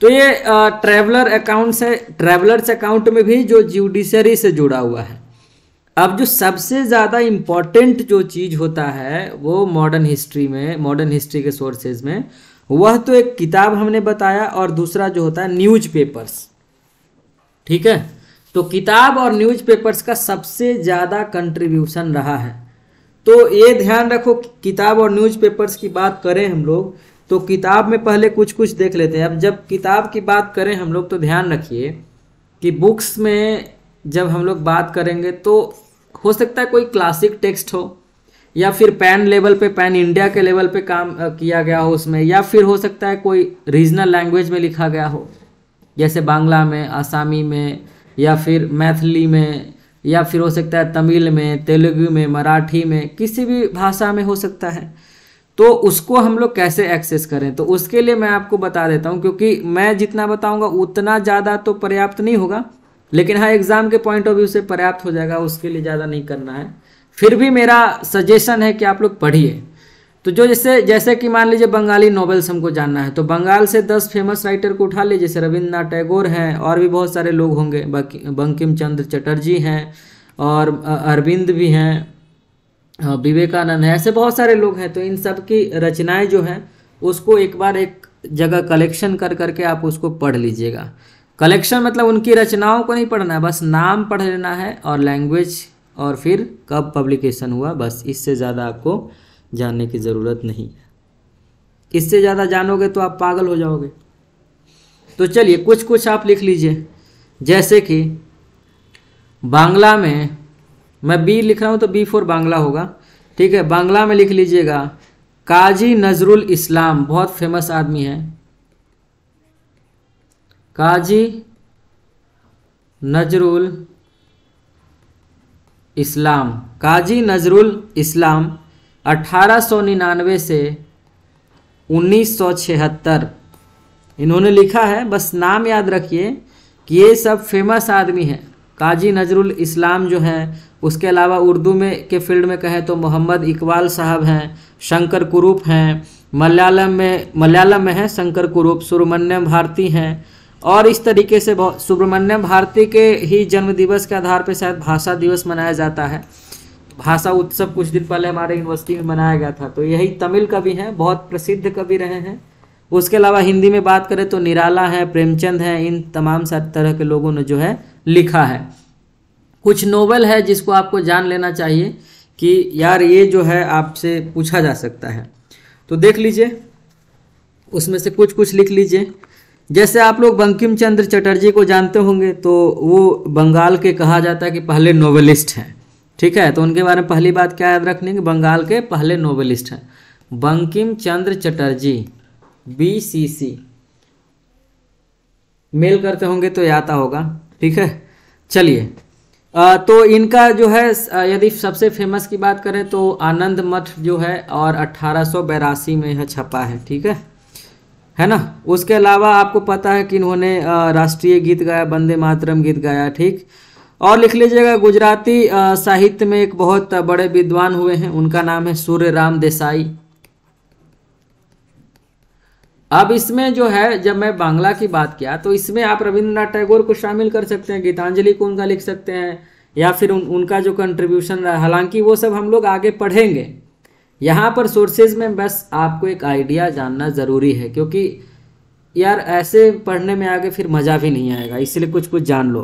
तो ये ट्रैवलर अकाउंट से ट्रैवलर्स अकाउंट में भी जो जुडिशरी से जुड़ा हुआ है। अब जो सबसे ज़्यादा इम्पोर्टेंट जो चीज़ होता है, वो मॉडर्न हिस्ट्री में मॉडर्न हिस्ट्री के सोर्सेज में, वह तो एक किताब हमने बताया और दूसरा जो होता है न्यूज़ पेपर्स ठीक है? तो किताब और न्यूज़ पेपर्स का सबसे ज़्यादा कंट्रीब्यूशन रहा है। तो ये ध्यान रखो, किताब और न्यूज़ पेपर्स की बात करें हम लोग तो किताब में पहले कुछ कुछ देख लेते हैं। अब जब किताब की बात करें हम लोग तो ध्यान रखिए कि बुक्स में जब हम लोग बात करेंगे तो हो सकता है कोई क्लासिक टेक्स्ट हो, या फिर पैन लेवल पे पैन इंडिया के लेवल पे काम किया गया हो उसमें, या फिर हो सकता है कोई रीजनल लैंग्वेज में लिखा गया हो, जैसे बांग्ला में, आसामी में, या फिर मैथिली में, या फिर हो सकता है तमिल में, तेलुगु में, मराठी में, किसी भी भाषा में हो सकता है। तो उसको हम लोग कैसे एक्सेस करें? तो उसके लिए मैं आपको बता देता हूँ, क्योंकि मैं जितना बताऊँगा, उतना ज़्यादा तो पर्याप्त नहीं होगा। लेकिन हाँ एग्ज़ाम के पॉइंट ऑफ़ व्यू से पर्याप्त हो जाएगा, उसके लिए ज़्यादा नहीं करना है। फिर भी मेरा सजेशन है कि आप लोग पढ़िए। तो जो जैसे जैसे कि मान लीजिए बंगाली नॉवेल्स हमको जानना है तो बंगाल से दस फ़ेमस राइटर को उठा लीजिए। जैसे रविन्द्रनाथ टैगोर हैं, और भी बहुत सारे लोग होंगे। बंकिम चंद्र चटर्जी हैं, और अरविंद भी हैं विवेकानंद है। ऐसे बहुत सारे लोग हैं। तो इन सब की रचनाएँ जो हैं, उसको एक बार एक जगह कलेक्शन कर करके आप उसको पढ़ लीजिएगा। कलेक्शन मतलब उनकी रचनाओं को नहीं पढ़ना है, बस नाम पढ़ लेना है और लैंग्वेज और फिर कब पब्लिकेशन हुआ, बस इससे ज़्यादा आपको जानने की ज़रूरत नहीं है। इससे ज़्यादा जानोगे तो आप पागल हो जाओगे। तो चलिए कुछ कुछ आप लिख लीजिए। जैसे कि बांग्ला में, मैं बी लिख रहा हूँ तो बी फोर बांग्ला होगा। ठीक है, बांग्ला में लिख लीजिएगा, काजी नजरुल इस्लाम, बहुत फ़ेमस आदमी है। काजी नजरुल इस्लाम। काजी नजरुल इस्लाम अठारह सौ निन्यानवे से 1976 इन्होंने लिखा है, बस नाम याद रखिए कि ये सब फ़ेमस आदमी हैं। काजी नजरुल इस्लाम जो हैं, उसके अलावा उर्दू में के फ़ील्ड में कहें तो मोहम्मद इकबाल साहब हैं, शंकर कुरूप हैं, मलयालम में मलयालम में हैं शंकर कुरूप सुब्रमण्यम भारती हैं। और इस तरीके से सुब्रमण्यम भारती के ही जन्म दिवस के आधार पर शायद भाषा दिवस मनाया जाता है। भाषा उत्सव कुछ दिन पहले हमारे यूनिवर्सिटी में मनाया गया था। तो यही तमिल कवि हैं, बहुत प्रसिद्ध कवि रहे हैं। उसके अलावा हिंदी में बात करें तो निराला है, प्रेमचंद है, इन तमाम तरह के लोगों ने जो है लिखा है। कुछ नोवेल है जिसको आपको जान लेना चाहिए कि यार ये जो है आपसे पूछा जा सकता है। तो देख लीजिए, उसमें से कुछ कुछ लिख लीजिए। जैसे आप लोग बंकिम चंद्र चटर्जी को जानते होंगे तो वो बंगाल के कहा जाता है कि पहले नोवेलिस्ट हैं। ठीक है? तो उनके बारे में पहली बात क्या याद रखनी कि बंगाल के पहले नोवेलिस्ट हैं। Bankim Chandra Chatterjee, B C C. Mail करते होंगे तो आता होगा। ठीक है? चलिए। तो इनका जो है यदि सबसे फ़ेमस की बात करें तो आनंद मठ जो है और अट्ठारह में यह छपा है। ठीक है? है ना? उसके अलावा आपको पता है कि इन्होंने राष्ट्रीय गीत गाया वंदे मातरम गीत गाया ठीक? और लिख लीजिएगा गुजराती साहित्य में एक बहुत बड़े विद्वान हुए हैं उनका नाम है सूर्य राम देसाई। अब इसमें जो है जब मैं बांग्ला की बात किया तो इसमें आप रविंद्रनाथ टैगोर को शामिल कर सकते हैं गीतांजलि को उनका लिख सकते हैं या फिर उन, उनका जो कंट्रीब्यूशन रहा हालाँकि वो सब हम लोग आगे पढ़ेंगे। यहाँ पर सोर्सेज में बस आपको एक आइडिया जानना ज़रूरी है, क्योंकि यार ऐसे पढ़ने में आगे फिर मज़ा भी नहीं आएगा, इसलिए कुछ कुछ जान लो।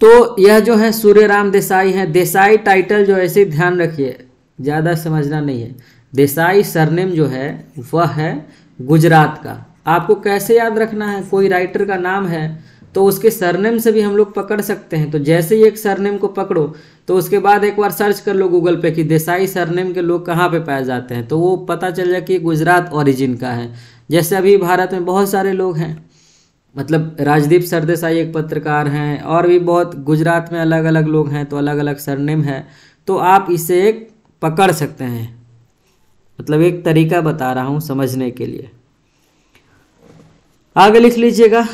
तो यह जो है सूर्य राम देसाई है। देसाई टाइटल जो ऐसे ध्यान रखिए, ज़्यादा समझना नहीं है। देसाई सरनेम जो है, वह है गुजरात का। आपको कैसे याद रखना है? कोई राइटर का नाम है तो उसके सरनेम से भी हम लोग पकड़ सकते हैं। तो जैसे ही एक सरनेम को पकड़ो तो उसके बाद एक बार सर्च कर लो गूगल पे कि देसाई सरनेम के लोग कहाँ पे पाए जाते हैं। तो वो पता चल जाए कि गुजरात ओरिजिन का है। जैसे अभी भारत में बहुत सारे लोग हैं। मतलब राजदीप सरदेसाई एक पत्रकार हैं और भी बहुत गुजरात में अलग अलग लोग हैं तो अलग अलग सरनेम है। तो आप इसे एक पकड़ सकते हैं। मतलब एक तरीका बता रहा हूँ समझने के लिए। आगे लिख लीजिएगा।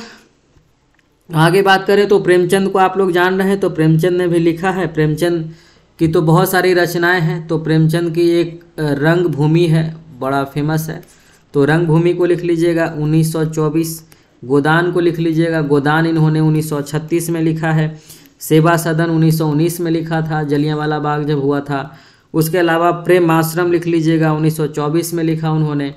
आगे बात करें तो प्रेमचंद को आप लोग जान रहे हैं तो प्रेमचंद ने भी लिखा है, प्रेमचंद की तो बहुत सारी रचनाएँ हैं तो प्रेमचंद की एक रंग भूमि है, बड़ा फ़ेमस है। तो रंग भूमि को लिख लीजिएगा 1924 गोदान को लिख लीजिएगा, गोदान इन्होंने 1936 में लिखा है, सेवा सदन 1919 में लिखा था, जलियांवाला बाग जब हुआ था, उसके अलावा प्रेम आश्रम लिख लीजिएगा 1924 में लिखा उन्होंने।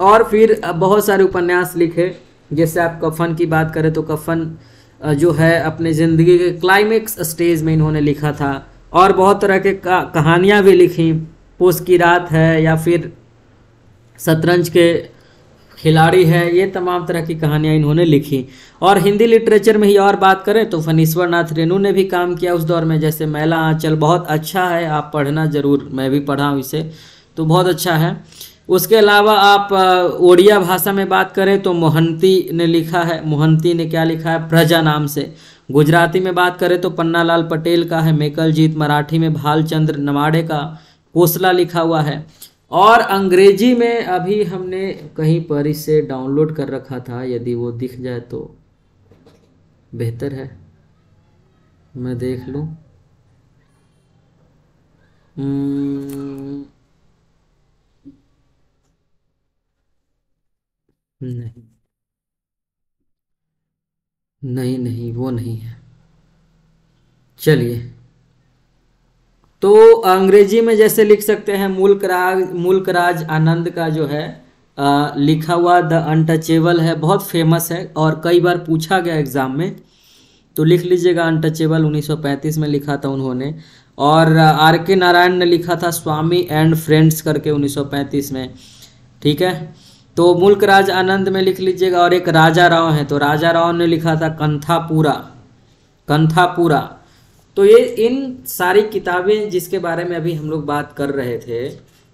और फिर बहुत सारे उपन्यास लिखे जैसे आप कफन की बात करें तो कफन जो है अपने ज़िंदगी के क्लाइमेक्स स्टेज में इन्होंने लिखा था। और बहुत तरह के कहानियाँ भी लिखी। पोस की रात है या फिर शतरंज के खिलाड़ी है, ये तमाम तरह की कहानियाँ इन्होंने लिखी। और हिंदी लिटरेचर में ही और बात करें तो फनीश्वर नाथ रेणु ने भी काम किया उस दौर में, जैसे मैला आंचल। बहुत अच्छा है, आप पढ़ना ज़रूर, मैं भी पढ़ा हूँ इसे तो बहुत अच्छा है। उसके अलावा आप ओडिया भाषा में बात करें तो मोहंती ने लिखा है, मोहंती ने क्या लिखा है? प्रजा नाम से। गुजराती में बात करें तो पन्नालाल पटेल का है मेकल जीत मराठी में भालचंद्र नवाड़े का कोसला लिखा हुआ है। और अंग्रेज़ी में अभी हमने कहीं पर इसे डाउनलोड कर रखा था, यदि वो दिख जाए तो। बेहतर है। मैं देख लूँ। नहीं। नहीं नहीं वो नहीं है। चलिए। तो अंग्रेज़ी में जैसे लिख सकते हैं मुल्क राज मुल्क राज आनंद का जो है आ, लिखा हुआ द अनटचेबल है बहुत फ़ेमस है और कई बार पूछा गया एग्ज़ाम में। तो लिख लीजिएगा अनटचेबल 1935 में लिखा था उन्होंने और आर के नारायण ने लिखा था स्वामी एंड फ्रेंड्स करके 1935 में। ठीक है? तो मुल्क राज आनंद में लिख लीजिएगा और एक राजा राव है। तो राजा राव ने लिखा था कंथापुरा कंथापुरा। तो ये इन सारी किताबें जिसके बारे में अभी हम लोग बात कर रहे थे,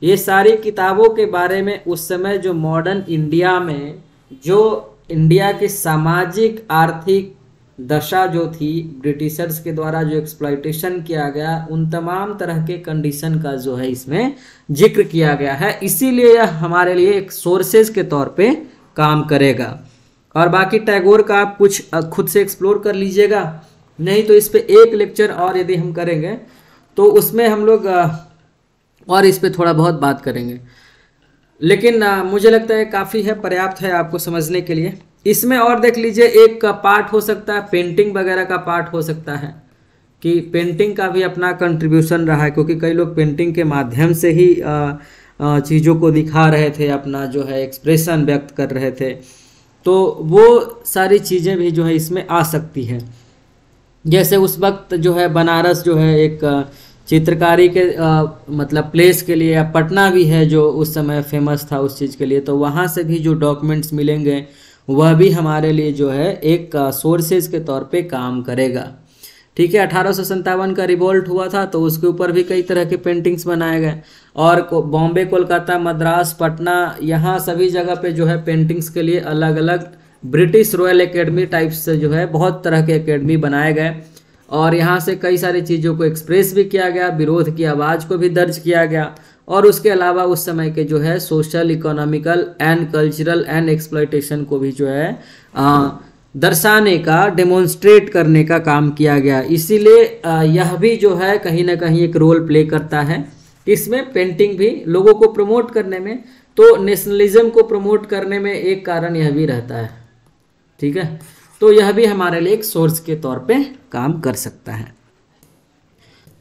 ये सारी किताबों के बारे में उस समय जो मॉडर्न इंडिया में, जो इंडिया के सामाजिक, आर्थिक दशा जो थी, ब्रिटिशर्स के द्वारा जो एक्सप्लाइटेशन किया गया, उन तमाम तरह के कंडीशन का जो है इसमें ज़िक्र किया गया है। इसीलिए यह हमारे लिए एक सोर्सेज के तौर पे काम करेगा। और बाकी टैगोर का आप कुछ खुद से एक्सप्लोर कर लीजिएगा। नहीं तो इस पर एक लेक्चर और यदि हम करेंगे तो उसमें हम लोग और इस पर थोड़ा बहुत बात करेंगे। लेकिन मुझे लगता है काफ़ी है, पर्याप्त है आपको समझने के लिए। इसमें और देख लीजिए, एक पार्ट हो सकता है, पेंटिंग वगैरह का पार्ट हो सकता है, कि पेंटिंग का भी अपना कंट्रीब्यूशन रहा है, क्योंकि कई लोग पेंटिंग के माध्यम से ही चीज़ों को दिखा रहे थे, अपना जो है एक्सप्रेशन व्यक्त कर रहे थे। तो वो सारी चीज़ें भी जो है इसमें आ सकती है। जैसे उस वक्त जो है, बनारस जो है एक चित्रकारी के आ, मतलब प्लेस के लिए या पटना भी है जो उस समय फ़ेमस था उस चीज़ के लिए तो वहाँ से भी जो डॉक्यूमेंट्स मिलेंगे वह भी हमारे लिए जो है एक सोर्सेज के तौर पे काम करेगा। ठीक है अठारह सौ सत्तावन का रिवोल्ट हुआ था तो उसके ऊपर भी कई तरह के पेंटिंग्स बनाए गए। और बॉम्बे कोलकाता मद्रास पटना यहाँ सभी जगह पे जो है पेंटिंग्स के लिए अलग अलग ब्रिटिश रॉयल एकेडमी टाइप से जो है बहुत तरह के एकेडमी बनाए गए। और यहाँ से कई सारी चीज़ों को एक्सप्रेस भी किया गया विरोध की आवाज़ को भी दर्ज किया गया। और उसके अलावा उस समय के जो है social economical and cultural and exploitation को भी जो है आ, दर्शाने का डेमोन्स्ट्रेट करने का काम किया गया। इसीलिए यह भी जो है कहीं ना कहीं एक रोल प्ले करता है। इसमें पेंटिंग भी लोगों को प्रमोट करने में तो नेशनलिज्म को प्रमोट करने में एक कारण यह भी रहता है। ठीक है? तो यह भी हमारे लिए एक सोर्स के तौर पे काम कर सकता है।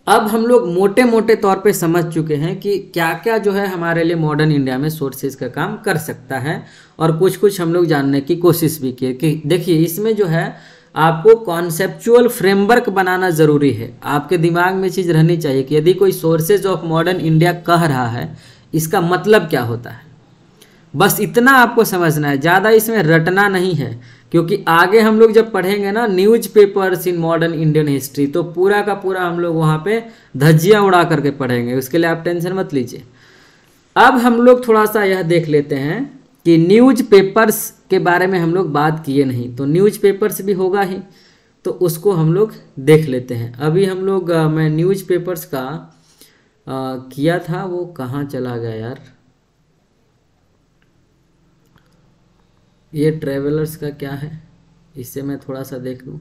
अब हम लोग मोटे मोटे तौर पे समझ चुके हैं कि क्या क्या जो है हमारे लिए मॉडर्न इंडिया में सोर्सेज का काम कर सकता है और कुछ कुछ हम लोग जानने की कोशिश भी किए कि देखिए, इसमें जो है आपको कॉन्सेप्चुअल फ्रेमवर्क बनाना ज़रूरी है। आपके दिमाग में चीज़ रहनी चाहिए कि यदि कोई सोर्सेज ऑफ़ मॉडर्न इंडिया कह रहा है, इसका मतलब क्या होता है? बस इतना आपको समझना है। ज़्यादा इसमें रटना नहीं है। क्योंकि आगे हम लोग जब पढ़ेंगे ना news papers in modern Indian history तो पूरा का पूरा हम लोग वहाँ पे धज्जियाँ उड़ा करके पढ़ेंगे। उसके लिए आप टेंशन मत लीजिए। अब हम लोग थोड़ा सा यह देख लेते हैं कि न्यूज़ पेपर्स के बारे में हम लोग बात किए नहीं तो न्यूज़ पेपर्स भी होगा ही तो उसको हम लोग देख लेते हैं। अभी हम लोग मैं न्यूज़ पेपर्स का आ, किया था वो कहाँ चला गया यार? ये ट्रेवलर्स का क्या है? इससे मैं थोड़ा सा देख लूँ।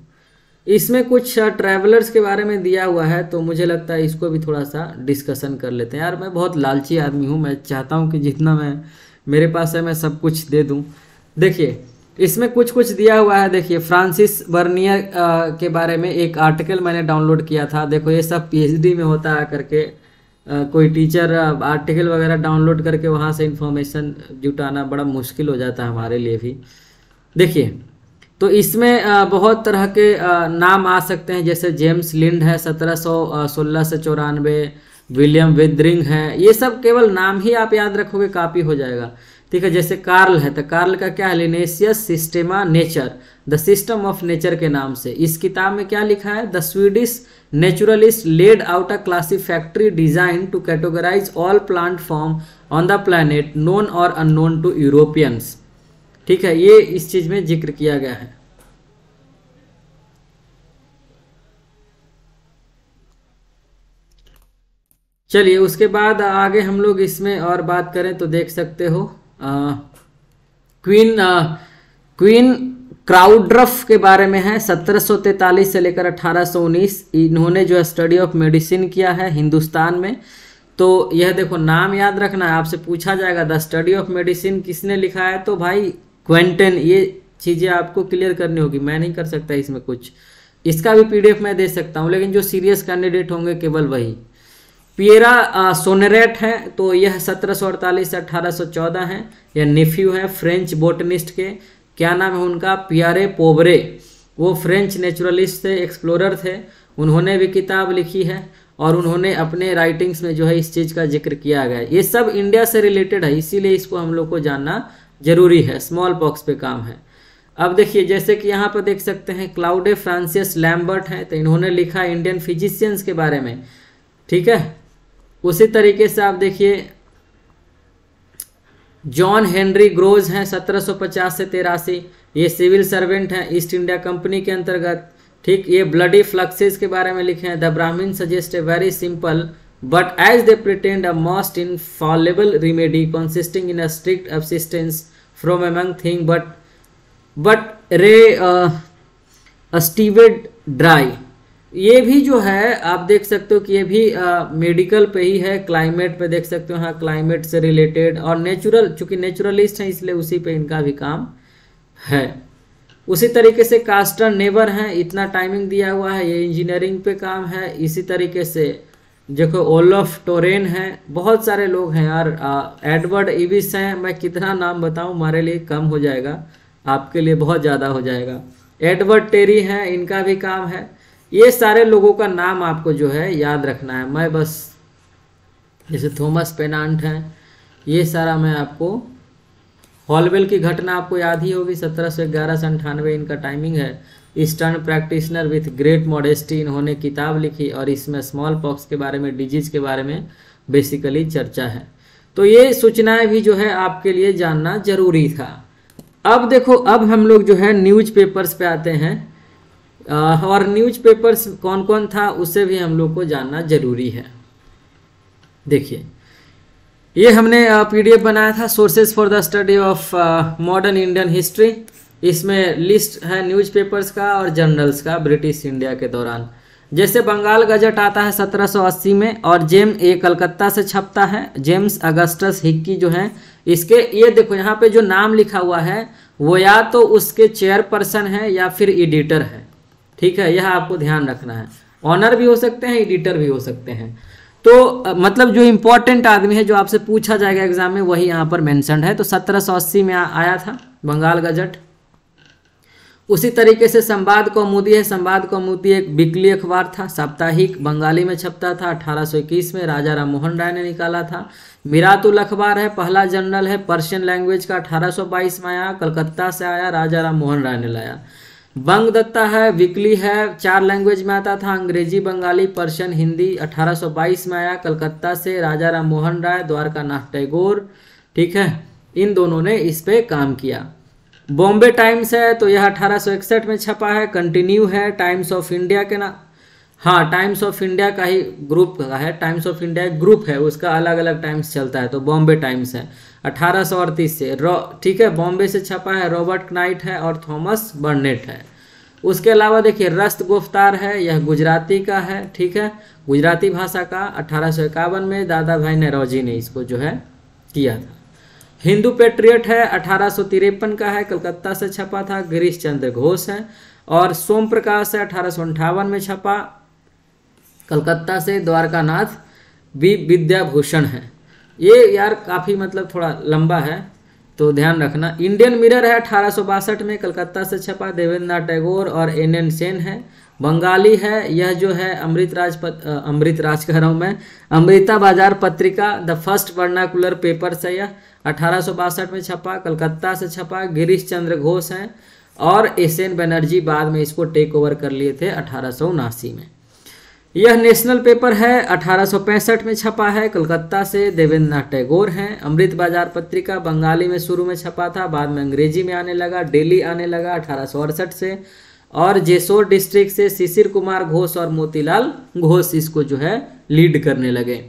इसमें कुछ ट्रैवलर्स के बारे में दिया हुआ है तो मुझे लगता है इसको भी थोड़ा सा डिस्कशन कर लेते हैं। यार, मैं बहुत लालची आदमी हूँ, मैं चाहता हूँ कि जितना मैं, मेरे पास है, मैं सब कुछ दे दूँ। देखिए, इसमें कुछ कुछ दिया हुआ है, देखिए, फ्रांसिस बर्नियर के बारे में एक आर्टिकल मैंने डाउनलोड किया था। देखो, ये सब पीएचडी में होता है करके कोई टीचर आर्टिकल वगैरह डाउनलोड करके वहाँ से इन्फॉर्मेशन जुटाना बड़ा मुश्किल हो जाता है हमारे लिए भी। देखिए तो इसमें बहुत तरह के नाम आ सकते हैं, जैसे जेम्स लिंड है, सत्रह सौ सोलह से चौरानवे, विलियम विद्रिंग है, ये सब केवल नाम ही आप याद रखोगे, काफ़ी हो जाएगा। ठीक है, जैसे कार्ल है तो कार्ल का क्या है? Linnaeus Systema Naturae the system of nature के नाम से। इस किताब में क्या लिखा है? The Swedish naturalist laid out a classificatory design to categorize all plant form on the planet known और अननोन टू यूरोपियंस ठीक है, ये इस चीज़ में ज़िक्र किया गया है। चलिए, उसके बाद आगे हम लोग इसमें और बात करें तो देख सकते हो। क्वीन क्वीन क्राउड्रफ के बारे में है 1743 से लेकर 1819 इन्होंने जो है स्टडी ऑफ़ मेडिसिन किया है हिंदुस्तान में। तो यह देखो, नाम याद रखना है आपसे पूछा जाएगा, द स्टडी ऑफ़ मेडिसिन किसने लिखा है? तो भाई क्वेंटन ये चीज़ें आपको क्लियर करनी होगी, मैं नहीं कर सकता इसमें कुछ। इसका भी पीडीएफ मैं दे सकता हूँ, लेकिन जो सीरियस कैंडिडेट होंगे, केवल वही। पियरा सोनरेट है तो यह 1748 से 1814 है। यह निफ्यू है, फ्रेंच बोटनिस्ट के। क्या नाम है उनका? पियारे पोबरे। वो फ्रेंच नेचुरलिस्ट थे, एक्सप्लोरर थे। उन्होंने भी किताब लिखी है और उन्होंने अपने राइटिंग्स में जो है इस चीज़ का ज़िक्र किया गया ये सब इंडिया से रिलेटेड है, इसीलिए इसको हम लोग को जानना ज़रूरी है। स्मॉल पॉक्स पे काम है। अब देखिए, जैसे कि यहाँ पर देख सकते हैं, क्लाउडे फ्रांसिस लैम्बर्ट हैं तो इन्होंने लिखा इंडियन फिजिशियंस के बारे में। ठीक है? उसी तरीके से आप देखिए, जॉन हेनरी ग्रोज हैं 1750 से तेरासी, ये सिविल सर्वेंट हैं ईस्ट इंडिया कंपनी के अंतर्गत। ठीक, ये ब्लडी फ्लक्सेस के बारे में लिखे हैं। The Brahman suggest a very simple but as they pretend a most infallible remedy consisting in a strict abstinence from among thing but but रे स्टीवेड ड्राई ये भी जो है आप देख सकते हो कि ये भी आ, मेडिकल पे ही है क्लाइमेट पे देख सकते हो हाँ क्लाइमेट से रिलेटेड और नेचुरल चूँकि नेचुरलिस्ट हैं इसलिए उसी पे इनका भी काम है। उसी तरीके से कास्टर नेबर हैं इतना टाइमिंग दिया हुआ है ये इंजीनियरिंग पे काम है इसी तरीके से देखो ओलफ टोरेन है बहुत सारे लोग हैं यार एडवर्ड इविस हैं मैं कितना नाम बताऊँ हमारे लिए कम हो जाएगा आपके लिए बहुत ज़्यादा हो जाएगा। एडवर्ड टेरी हैं इनका भी काम है। ये सारे लोगों का नाम आपको जो है याद रखना है। मैं बस जैसे थॉमस पेनांट हैं, ये सारा मैं आपको हॉलवेल की घटना आपको याद ही होगी। सत्रह सौ ग्यारह से अंठानवे इनका टाइमिंग है। Eastern practitioner with great modesty इन्होंने किताब लिखी और इसमें स्मॉल पॉक्स के बारे में डिज़ीज़ के बारे में बेसिकली चर्चा है। तो ये सूचनाएँ भी जो है आपके लिए जानना ज़रूरी था। अब देखो, अब हम लोग जो है न्यूज़ पेपर्स पे आते हैं। और न्यूज़ पेपर्स कौन कौन था, उसे भी हम लोग को जानना ज़रूरी है। देखिए, ये हमने पीडीएफ बनाया था sources for the study of modern Indian history इसमें लिस्ट है न्यूज़पेपर्स का और जर्नल्स का ब्रिटिश इंडिया के दौरान। जैसे बंगाल गजट आता है 1780 में, और जेम ए कलकत्ता से छपता है, जेम्स अगस्टस हिक्की जो है, इसके, ये देखो, यहाँ पे जो नाम लिखा हुआ है, वो या तो उसके चेयरपर्सन है या फिर एडिटर है। ठीक है, यह आपको ध्यान रखना है। ऑनर भी हो सकते हैं एडिटर भी हो सकते हैं। तो मतलब जो इम्पोर्टेंट आदमी है, जो आपसे पूछा जाएगा एग्ज़ाम में, वही यहाँ पर मैंशनड है। तो सत्रह में आया था, बंगाल गजट। उसी तरीके से संवाद कौमुदी है, संवाद कौमुदी एक बिकली अखबार था, साप्ताहिक, बंगाली में छपता था 1821 में राजा राम मोहन राय ने निकाला था। मिरातुल अखबार है, पहला जर्नल है पर्शियन लैंग्वेज का 1822 में आया, कलकत्ता से आया, राजा राम मोहन राय ने लाया। बंग दत्ता है, विकली है, चार लैंग्वेज में आता था, अंग्रेज़ी, बंगाली, पर्शियन, हिंदी 1822 में आया, कलकत्ता से राजा राम मोहन राय द्वारका नाथ टैगोर, ठीक है? इन दोनों ने इस पे काम किया। बॉम्बे टाइम्स है तो यह 1861 में छपा है कंटिन्यू है, टाइम्स ऑफ़ इंडिया के ना हाँ टाइम्स ऑफ़ इंडिया का ही ग्रुप का है टाइम्स ऑफ़ इंडिया ग्रुप है, उसका अलग अलग टाइम्स चलता है तो बॉम्बे टाइम्स है। अठारह सौ अड़तीस से ठीक है बॉम्बे से छपा है रॉबर्ट नाइट है और थॉमस बर्नेट है। उसके अलावा देखिए रस्त गुफ्तार है, यह गुजराती का है, ठीक है, गुजराती भाषा का, अठारह सौ इक्यावन में दादा भाई नरौजी ने इसको जो है किया था। हिंदू पेट्रियट है, अठारह सौ तिरपन का है, कलकत्ता से छपा था, गिरीश चंद्र घोष है, और सोम प्रकाश है, अठारह में छपा कलकत्ता से द्वारकानाथ बी विद्याभूषण है। ये यार काफ़ी मतलब थोड़ा लंबा है तो ध्यान रखना। इंडियन मिरर है अठारह सौ बासठ में, कलकत्ता से छपा देवेंद्र नाथ टैगोर और एन एन सेन है। बंगाली है, यह जो है अमृत राज अमृत राज कह रहा हूँ मैं, अमृता बाज़ार पत्रिका, द फ़र्स्ट वर्नाकुलर पेपर से यह अठारह सौ बासठ में छपा, कलकत्ता से छपा, गिरीश चंद्र घोष हैं और एस एन बनर्जी बाद में इसको टेक ओवर कर लिए थे अठारह में। यह नेशनल पेपर है, अठारह सौ पैंसठ में छपा है, कलकत्ता से देवेंद्र नाथ टैगोर हैं। अमृत बाज़ार पत्रिका बंगाली में शुरू में छपा था, बाद में अंग्रेज़ी में आने लगा, डेली आने लगा, अठारह से और जेसोर डिस्ट्रिक्ट से शिशिर कुमार घोष और मोतीलाल घोष इसको जो है, लीड करने लगे।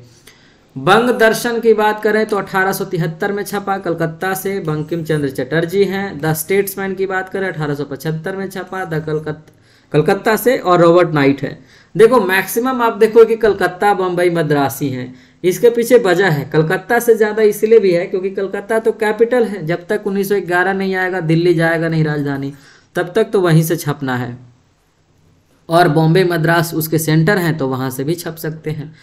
बंग दर्शन की बात करें तो अठारह में छपा, कलकत्ता से बंकिम चंद्र चटर्जी हैं। द स्टेट्समैन की बात करें, अठारह सौ पचहत्तर में छपा, द कलकत्ता कलकत्ता से और रॉबर्ट नाइट है। देखो मैक्सिमम आप देखो कि कलकत्ता, बम्बई, मद्रासी हैं। इसके पीछे वजह है। कलकत्ता से ज़्यादा इसलिए भी है क्योंकि कलकत्ता तो कैपिटल है। जब तक 1911 नहीं आएगा, दिल्ली जाएगा नहीं राजधानी, तब तक तो वहीं से छपना है। और बॉम्बे, मद्रास उसके सेंटर हैं तो वहाँ से भी छप सकते हैं।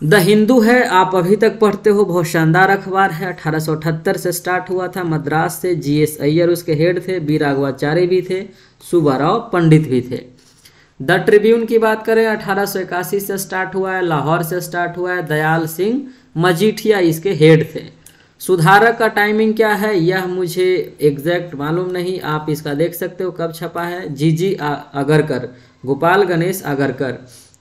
द हिंदू है, आप अभी तक पढ़ते हो, बहुत शानदार अखबार है। अठारह सौ अठहत्तर से स्टार्ट हुआ था, मद्रास से, जी एस अय्यर उसके हेड थे, बी राघवाचार्य भी थे सुबाराव पंडित भी थे। द ट्रिब्यून की बात करें, अठारह सौ इक्यासी से स्टार्ट हुआ है, लाहौर से स्टार्ट हुआ है, दयाल सिंह मजीठिया इसके हेड थे। सुधारक का टाइमिंग क्या है, यह मुझे एग्जैक्ट मालूम नहीं, आप इसका देख सकते हो कब छपा है। G G Agarkar, Gopal Ganesh Agarkar.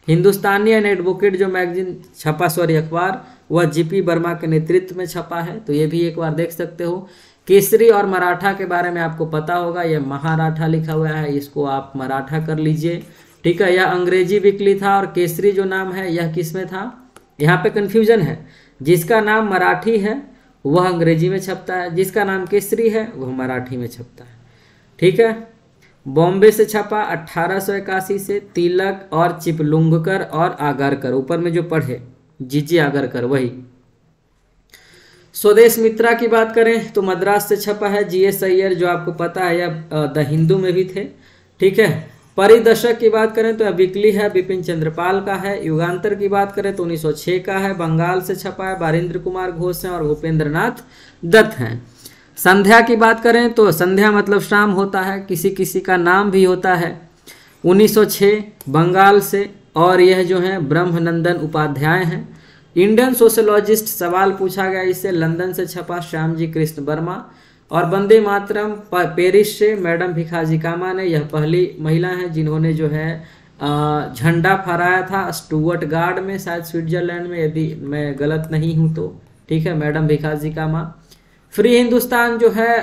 Hindustani and advocate जो मैगजीन छपा, सॉरी, अखबार, वह जीपी वर्मा के नेतृत्व में छपा है तो ये भी एक बार देख सकते हो। केसरी और मराठा के बारे में आपको पता होगा, यह महाराठा लिखा हुआ है, इसको आप मराठा कर लीजिए। ठीक है, यह अंग्रेज़ी वीकली था और केसरी जो नाम है, यह किसमें था? यहाँ पे कन्फ्यूज़न है। जिसका नाम मराठी है, वह अंग्रेज़ी में छपता है। जिसका नाम केसरी है, वह मराठी में छपता है। ठीक है? बॉम्बे से छपा अट्ठारह से तिलक और चिपलुंगकर और आगरकर। ऊपर में जो पढ़े, जीजी आगरकर, वही। स्वदेश मित्रा की बात करें तो मद्रास से छपा है जी एस अय्यर जो आपको पता है, यह द हिंदू में भी थे। ठीक है? परिदर्शक की बात करें तो वीकली है बिपिन चंद्रपाल का है, युगांतर की बात करें तो 1906 का है, बंगाल से छपा है, बारिंद्र कुमार घोष हैं और भूपेंद्र नाथ दत्त हैं। संध्या की बात करें तो संध्या मतलब शाम होता है किसी किसी का नाम भी होता है। 1906 बंगाल से, और यह जो है, ब्रह्मनंदन उपाध्याय हैं। इंडियन सोशोलॉजिस्ट सवाल पूछा गया इससे लंदन से छपा श्याम जी कृष्ण वर्मा। और वंदे मातरम पेरिस से मैडम भिखाजी कामा ने यह पहली महिला हैं जिन्होंने जो है झंडा फहराया था स्टूवर्ट गार्ड में शायद स्विट्जरलैंड में, यदि मैं गलत नहीं हूँ तो। ठीक है, मैडम भिखाजी कामा। फ्री हिंदुस्तान जो है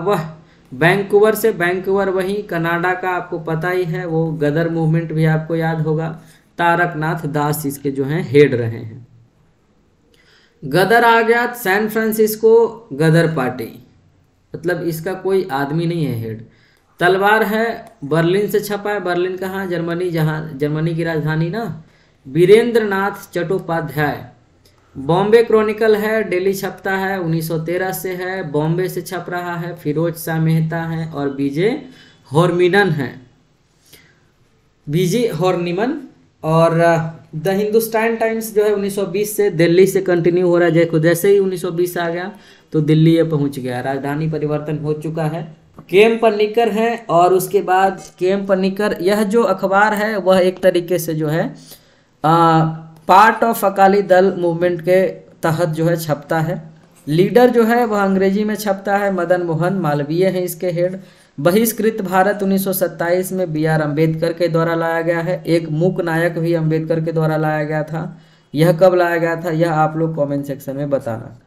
वह बैंकुवर से बैंकुवर वहीं कनाडा का आपको पता ही है, वो गदर मूवमेंट भी आपको याद होगा। तारकनाथ दास इसके जो हैं, हेड रहे हैं। गदर आ गया सैन फ्रांसिस्को, गदर पार्टी। मतलब इसका कोई आदमी नहीं है हेड। तलवार है, बर्लिन से छपा है। बर्लिन कहाँ? जर्मनी, जहाँ, जर्मनी की राजधानी ना? वीरेंद्र नाथ चट्टोपाध्याय। बॉम्बे क्रॉनिकल है, डेली छपता है 1913 से है, बॉम्बे से छप रहा है, फिरोज शाह मेहता है और बीजे हॉर्मिनन है। बीजे हॉर्निमन और द हिंदुस्तान टाइम्स जो है 1920 से दिल्ली से कंटिन्यू हो रहा है जैसे ही 1920 आ गया तो दिल्ली ये पहुँच गया। राजधानी परिवर्तन हो चुका है। के एम पन्निकर है और उसके बाद के एम पन्निकर यह जो अखबार है वह एक तरीके से जो है आ, part of Akali Dal movement के तहत जो है छपता है। लीडर जो है वह अंग्रेज़ी में छपता है। मदन मोहन मालवीय है इसके हेड बहिष्कृत भारत 1927 में बी आर अंबेडकर के द्वारा लाया गया है। एक मूक नायक भी अंबेडकर के द्वारा लाया गया था। यह कब लाया गया था, यह आप लोग कमेंट सेक्शन में बताना।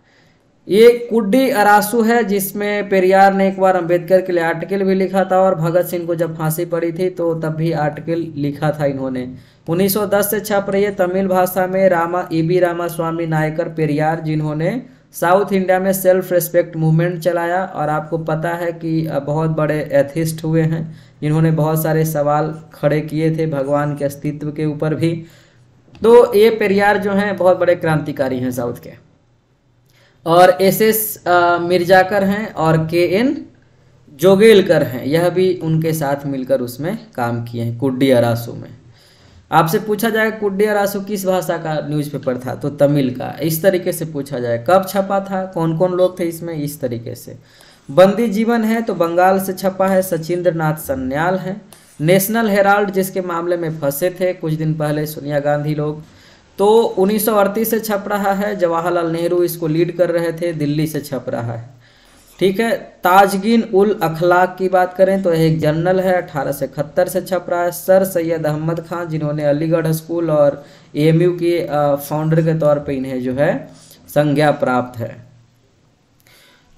ये कुड्डी अरासू है, जिसमें पेरियार ने एक बार अंबेडकर के लिए आर्टिकल भी लिखा था और भगत सिंह को जब फांसी पड़ी थी तो तब भी आर्टिकल लिखा था इन्होंने। 1910 से छप रही है तमिल भाषा में रामा ई बी रामा स्वामी नायकर पेरियार, जिन्होंने साउथ इंडिया में सेल्फ रिस्पेक्ट मूवमेंट चलाया और आपको पता है कि बहुत बड़े एथिस्ट हुए हैं। जिन्होंने बहुत सारे सवाल खड़े किए थे भगवान के अस्तित्व के ऊपर भी। तो ये पेरियार जो हैं, बहुत बड़े क्रांतिकारी हैं साउथ के। और एस एस मिर्जाकर हैं और के एन जोगेलकर हैं। यह भी उनके साथ मिलकर उसमें काम किए हैं कुड्डी अरासू में। आपसे पूछा जाएगा कुड्डी अरासू किस भाषा का न्यूज़पेपर था? तो तमिल का। इस तरीके से पूछा जाए, कब छपा था? कौन कौन लोग थे इसमें? इस तरीके से। बंदी जीवन है तो बंगाल से छपा है सचिंद्र नाथ सन्याल है। नेशनल हेराल्ड जिसके मामले में फंसे थे कुछ दिन पहले सोनिया गांधी लोग। तो उन्नीस सौ अड़तीस से छप रहा है, जवाहरलाल नेहरू इसको लीड कर रहे थे, दिल्ली से छप रहा है। ठीक है, ताजगिन उल अखलाक की बात करें तो एक जर्नल है, अठारह से इकहत्तर से छप रहा है। सर सैयद अहमद खान, जिन्होंने अलीगढ़ स्कूल और एएमयू के फाउंडर के तौर पे इन्हें जो है संज्ञा प्राप्त है।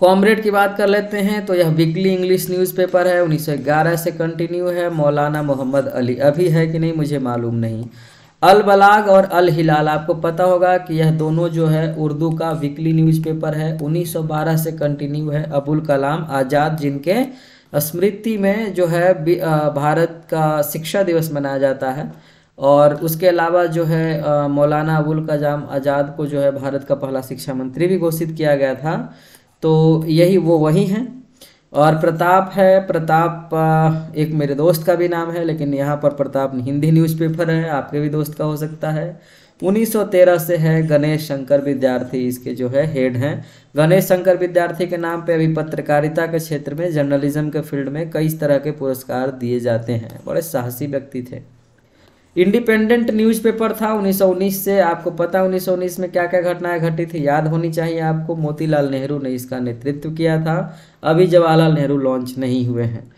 कॉमरेड की बात कर लेते हैं तो यह वीकली इंग्लिश न्यूज़पेपर है 1911 से कंटिन्यू है। मौलाना मोहम्मद अली अभी है कि नहीं, मुझे मालूम नहीं। अल बलाग और अल हिलाल आपको पता होगा कि यह दोनों जो है उर्दू का वीकली न्यूज़पेपर है। 1912 से कंटिन्यू है अबुल कलाम आज़ाद, जिनके स्मृति में जो है भारत का शिक्षा दिवस मनाया जाता है। और उसके अलावा जो है मौलाना अबुल कलाम आज़ाद को जो है भारत का पहला शिक्षा मंत्री भी घोषित किया गया था। तो यही वो वही हैं। और प्रताप है, प्रताप एक मेरे दोस्त का भी नाम है, लेकिन यहाँ पर प्रताप हिंदी न्यूज़पेपर है, आपके भी दोस्त का हो सकता है। 1913 से है गणेश शंकर विद्यार्थी, इसके जो है हेड हैं। गणेश शंकर विद्यार्थी के नाम पे अभी पत्रकारिता के क्षेत्र में जर्नलिज्म के फ़ील्ड में कई तरह के पुरस्कार दिए जाते हैं। बड़े साहसी व्यक्ति थे। इंडिपेंडेंट न्यूज़पेपर था 1919 से आपको पता 1919 में क्या क्या घटनाएँ घटी थी? याद होनी चाहिए आपको, मोतीलाल नेहरू ने इसका नेतृत्व किया था। अभी जवाहरलाल नेहरू लॉन्च नहीं हुए हैं।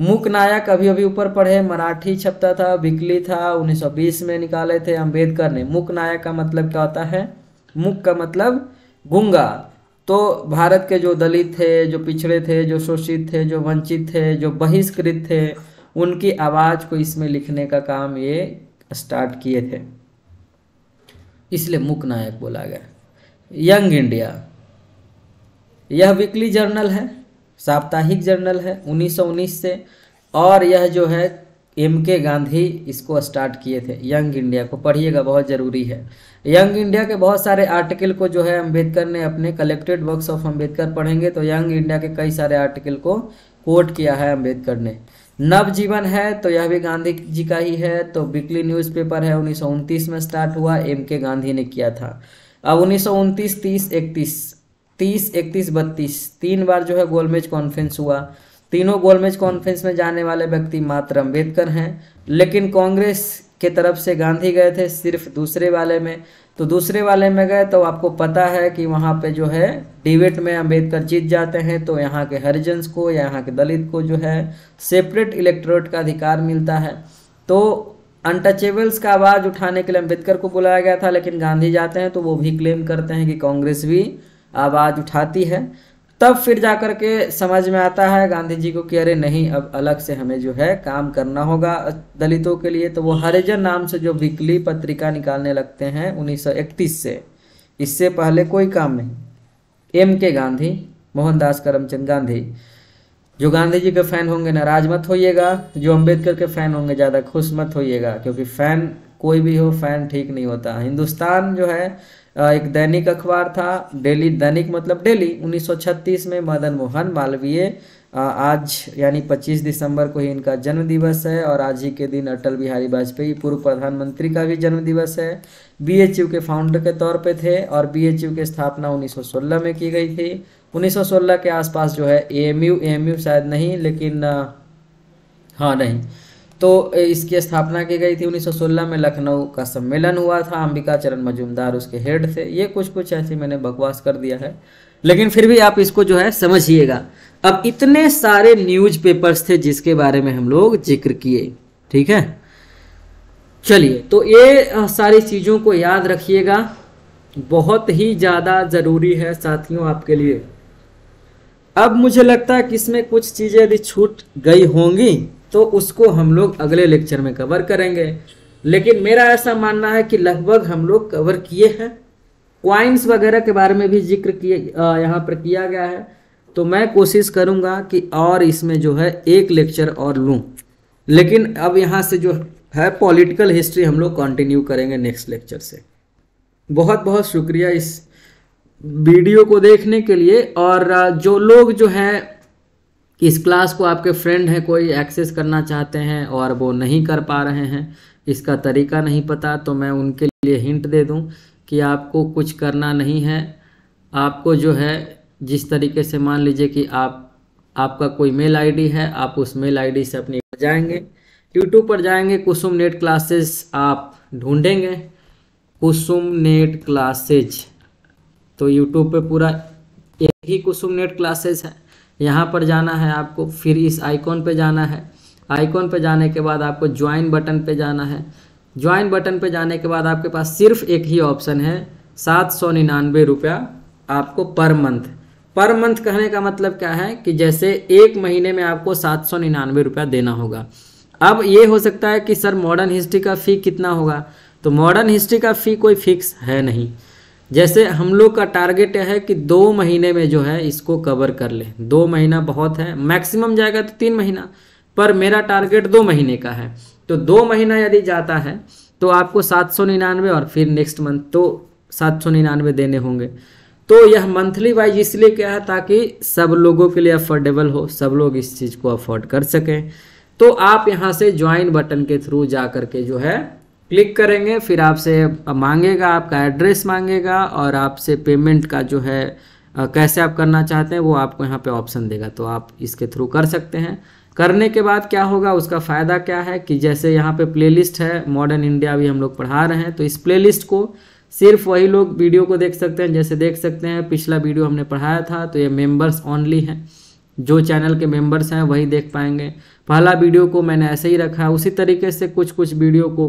मुक नायक अभी अभी ऊपर पढ़े मराठी छपता था, बिकली था 1920 में निकाले थे अंबेडकर ने। मुक नायक का मतलब क्या होता है? मुक का मतलब गुंगा। तो भारत के जो दलित थे, जो पिछड़े थे, जो शोषित थे, जो वंचित थे, जो बहिष्कृत थे उनकी आवाज़ को इसमें लिखने का काम ये स्टार्ट किए थे। इसलिए मुक नायक बोला गया। यंग इंडिया, यह वीकली जर्नल है, साप्ताहिक जर्नल है 1919 से और यह जो है, एम के गांधी इसको स्टार्ट किए थे। यंग इंडिया को पढ़िएगा, बहुत ज़रूरी है। यंग इंडिया के बहुत सारे आर्टिकल को जो है अंबेडकर ने अपने कलेक्टेड वर्क्स ऑफ़ अंबेडकर पढ़ेंगे तो यंग इंडिया के कई सारे आर्टिकल को कोट किया है अंबेडकर ने। नवजीवन है तो यह भी गांधी जी का ही है तो वीकली न्यूज़पेपर है, उन्नीस सौ उनतीस में स्टार्ट हुआ, एम के गांधी ने किया था। अब उन्नीस सौ उनतीस, तीस, इकतीस तीस, इकतीस, बत्तीस, तीन बार जो है गोलमेज कॉन्फ्रेंस हुआ। तीनों गोलमेज कॉन्फ्रेंस में जाने वाले व्यक्ति मात्र अंबेडकर हैं, लेकिन कांग्रेस के तरफ़ से गांधी गए थे सिर्फ़ दूसरे वाले में। तो दूसरे वाले में गए तो आपको पता है कि वहाँ पे जो है डिबेट में अंबेडकर जीत जाते हैं। तो यहाँ के हरिजन्स को या यहाँ के दलित को जो है सेपरेट इलेक्ट्रोट का अधिकार मिलता है। तो अनटचेबल्स का आवाज़ उठाने के लिए अंबेडकर को बुलाया गया था, लेकिन गांधी जाते हैं तो वो भी क्लेम करते हैं कि कांग्रेस भी आवाज़ उठाती है। तब फिर जा कर के समझ में आता है गांधी जी को कि अरे नहीं, अब अलग से हमें जो है काम करना होगा दलितों के लिए। तो वो हरिजन नाम से जो वीकली पत्रिका निकालने लगते हैं 1931 से इससे पहले कोई काम नहीं। एम के गांधी, मोहनदास करमचंद गांधी, जो गांधी जी के फ़ैन होंगे, नाराज़ मत होइएगा। जो अंबेडकर के फ़ैन होंगे, ज़्यादा खुश मत होइएगा, क्योंकि फ़ैन कोई भी हो, फ़ैन ठीक नहीं होता। हिंदुस्तान जो है एक दैनिक अखबार था, डेली, दैनिक मतलब डेली 1936 में मदन मोहन मालवीय आज यानी 25 दिसंबर को ही इनका जन्म दिवस है और आज ही के दिन अटल बिहारी वाजपेयी, पूर्व प्रधानमंत्री का भी जन्म दिवस है बीएचयू के फाउंडर के तौर पे थे और बीएचयू की स्थापना 1916 में की गई थी। 1916 के आसपास जो है एएमयू एएमयू शायद नहीं, लेकिन हाँ नहीं। तो इसकी स्थापना की गई थी 1916 में। लखनऊ का सम्मेलन हुआ था, अंबिका चरण मजूमदार उसके हेड थे। ये कुछ कुछ ऐसे मैंने बकवास कर दिया है। लेकिन फिर भी आप इसको जो है समझिएगा। अब इतने सारे न्यूज़ पेपर्स थे जिसके बारे में हम लोग ज़िक्र किए, ठीक है? चलिए तो ये सारी चीज़ों को याद रखिएगा। बहुत ही ज़्यादा ज़रूरी है साथियों आपके लिए। अब मुझे लगता है कि इसमें कुछ चीज़ें यदि छूट गई होंगी तो उसको हम लोग अगले लेक्चर में कवर करेंगे। लेकिन मेरा ऐसा मानना है कि लगभग हम लोग कवर किए हैं। क्वाइंस वगैरह के बारे में भी ज़िक्र किए यहाँ पर किया गया है। तो मैं कोशिश करूँगा कि और इसमें जो है एक लेक्चर और लूँ। लेकिन अब यहाँ से जो है पॉलिटिकल हिस्ट्री हम लोग कंटिन्यू करेंगे नेक्स्ट लेक्चर से। बहुत बहुत शुक्रिया इस वीडियो को देखने के लिए। और जो लोग जो है इस क्लास को आपके फ्रेंड हैं, कोई एक्सेस करना चाहते हैं और वो नहीं कर पा रहे हैं, इसका तरीका नहीं पता तो मैं उनके लिए हिंट दे दूँ कि आपको कुछ करना नहीं है। आपको जो है, जिस तरीके से मान लीजिए कि आप, आपका कोई मेल आईडी है, आप उस मेल आईडी से अपनी जाएँगे। यूट्यूब पर जाएँगे, कुसुम नेट क्लासेस आप ढूंढेंगे। कुसुम नेट क्लासेज तो यूट्यूब पे पूरा एक ही कुसुम नेट क्लासेस है। यहाँ पर जाना है आपको, फिर इस आइकॉन पे जाना है। आइकॉन पे जाने के बाद आपको ज्वाइन बटन पे जाना है। ज्वाइन बटन पे जाने के बाद आपके पास सिर्फ़ एक ही ऑप्शन है, सात सौ निन्यानवे रुपया आपको पर मंथ पर मंथ कहने का मतलब क्या है कि जैसे एक महीने में आपको सात सौ निन्यानवे रुपया देना होगा। अब ये हो सकता है कि सर मॉडर्न हिस्ट्री का फ़ी कितना होगा? तो मॉडर्न हिस्ट्री का फ़ी कोई फिक्स है नहीं। जैसे हम लोग का टारगेट है कि दो महीने में जो है इसको कवर कर ले। दो महीना बहुत है मैक्सिमम जाएगा तो तीन महीना, पर मेरा टारगेट दो महीने का है। तो दो महीना यदि जाता है तो आपको सात सौ निन्यानवे और फिर नेक्स्ट मंथ तो सात सौ निन्यानवे देने होंगे। तो यह मंथली वाइज इसलिए क्या है ताकि सब लोगों के लिए अफोर्डेबल हो, सब लोग इस चीज़ को अफोर्ड कर सकें। तो आप यहाँ से ज्वाइन बटन के थ्रू जा करके जो है क्लिक करेंगे, फिर आपसे मांगेगा, आपका एड्रेस मांगेगा और आपसे पेमेंट का जो है कैसे आप करना चाहते हैं वो आपको यहाँ पे ऑप्शन देगा। तो आप इसके थ्रू कर सकते हैं। करने के बाद क्या होगा, उसका फ़ायदा क्या है कि जैसे यहाँ पे प्लेलिस्ट है, मॉडर्न इंडिया भी हम लोग पढ़ा रहे हैं तो इस प्लेलिस्ट को सिर्फ़ वही लोग वीडियो को देख सकते हैं, जैसे देख सकते हैं, पिछला वीडियो हमने पढ़ाया था तो ये मेंबर्स ओनली हैं। जो चैनल के मेंबर्स हैं, वही देख पाएँगे। पहला वीडियो को मैंने ऐसे ही रखा उसी तरीके से कुछ कुछ वीडियो को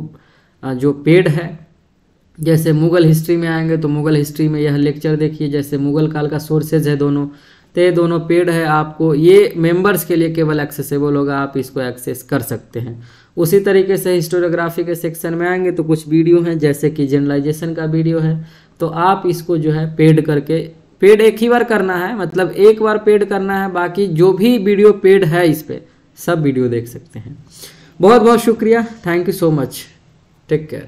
जो पेड है, जैसे मुग़ल हिस्ट्री में आएँगे तो मुग़ल हिस्ट्री में यह लेक्चर देखिए, जैसे मुग़ल काल का सोर्सेज है दोनों तो ये दोनों पेड है, आपको ये मेंबर्स के लिए केवल एक्सेसिबल होगा, आप इसको एक्सेस कर सकते हैं। उसी तरीके से हिस्टोरियोग्राफी के सेक्शन में आएँगे तो कुछ वीडियो हैं, जैसे कि जनरलाइजेशन का वीडियो है तो आप इसको जो है पेड करके पेड एक ही बार करना है मतलब एक बार पेड करना है, बाकी जो भी वीडियो पेड है इस पर सब वीडियो देख सकते हैं। बहुत बहुत शुक्रिया thank you so much take care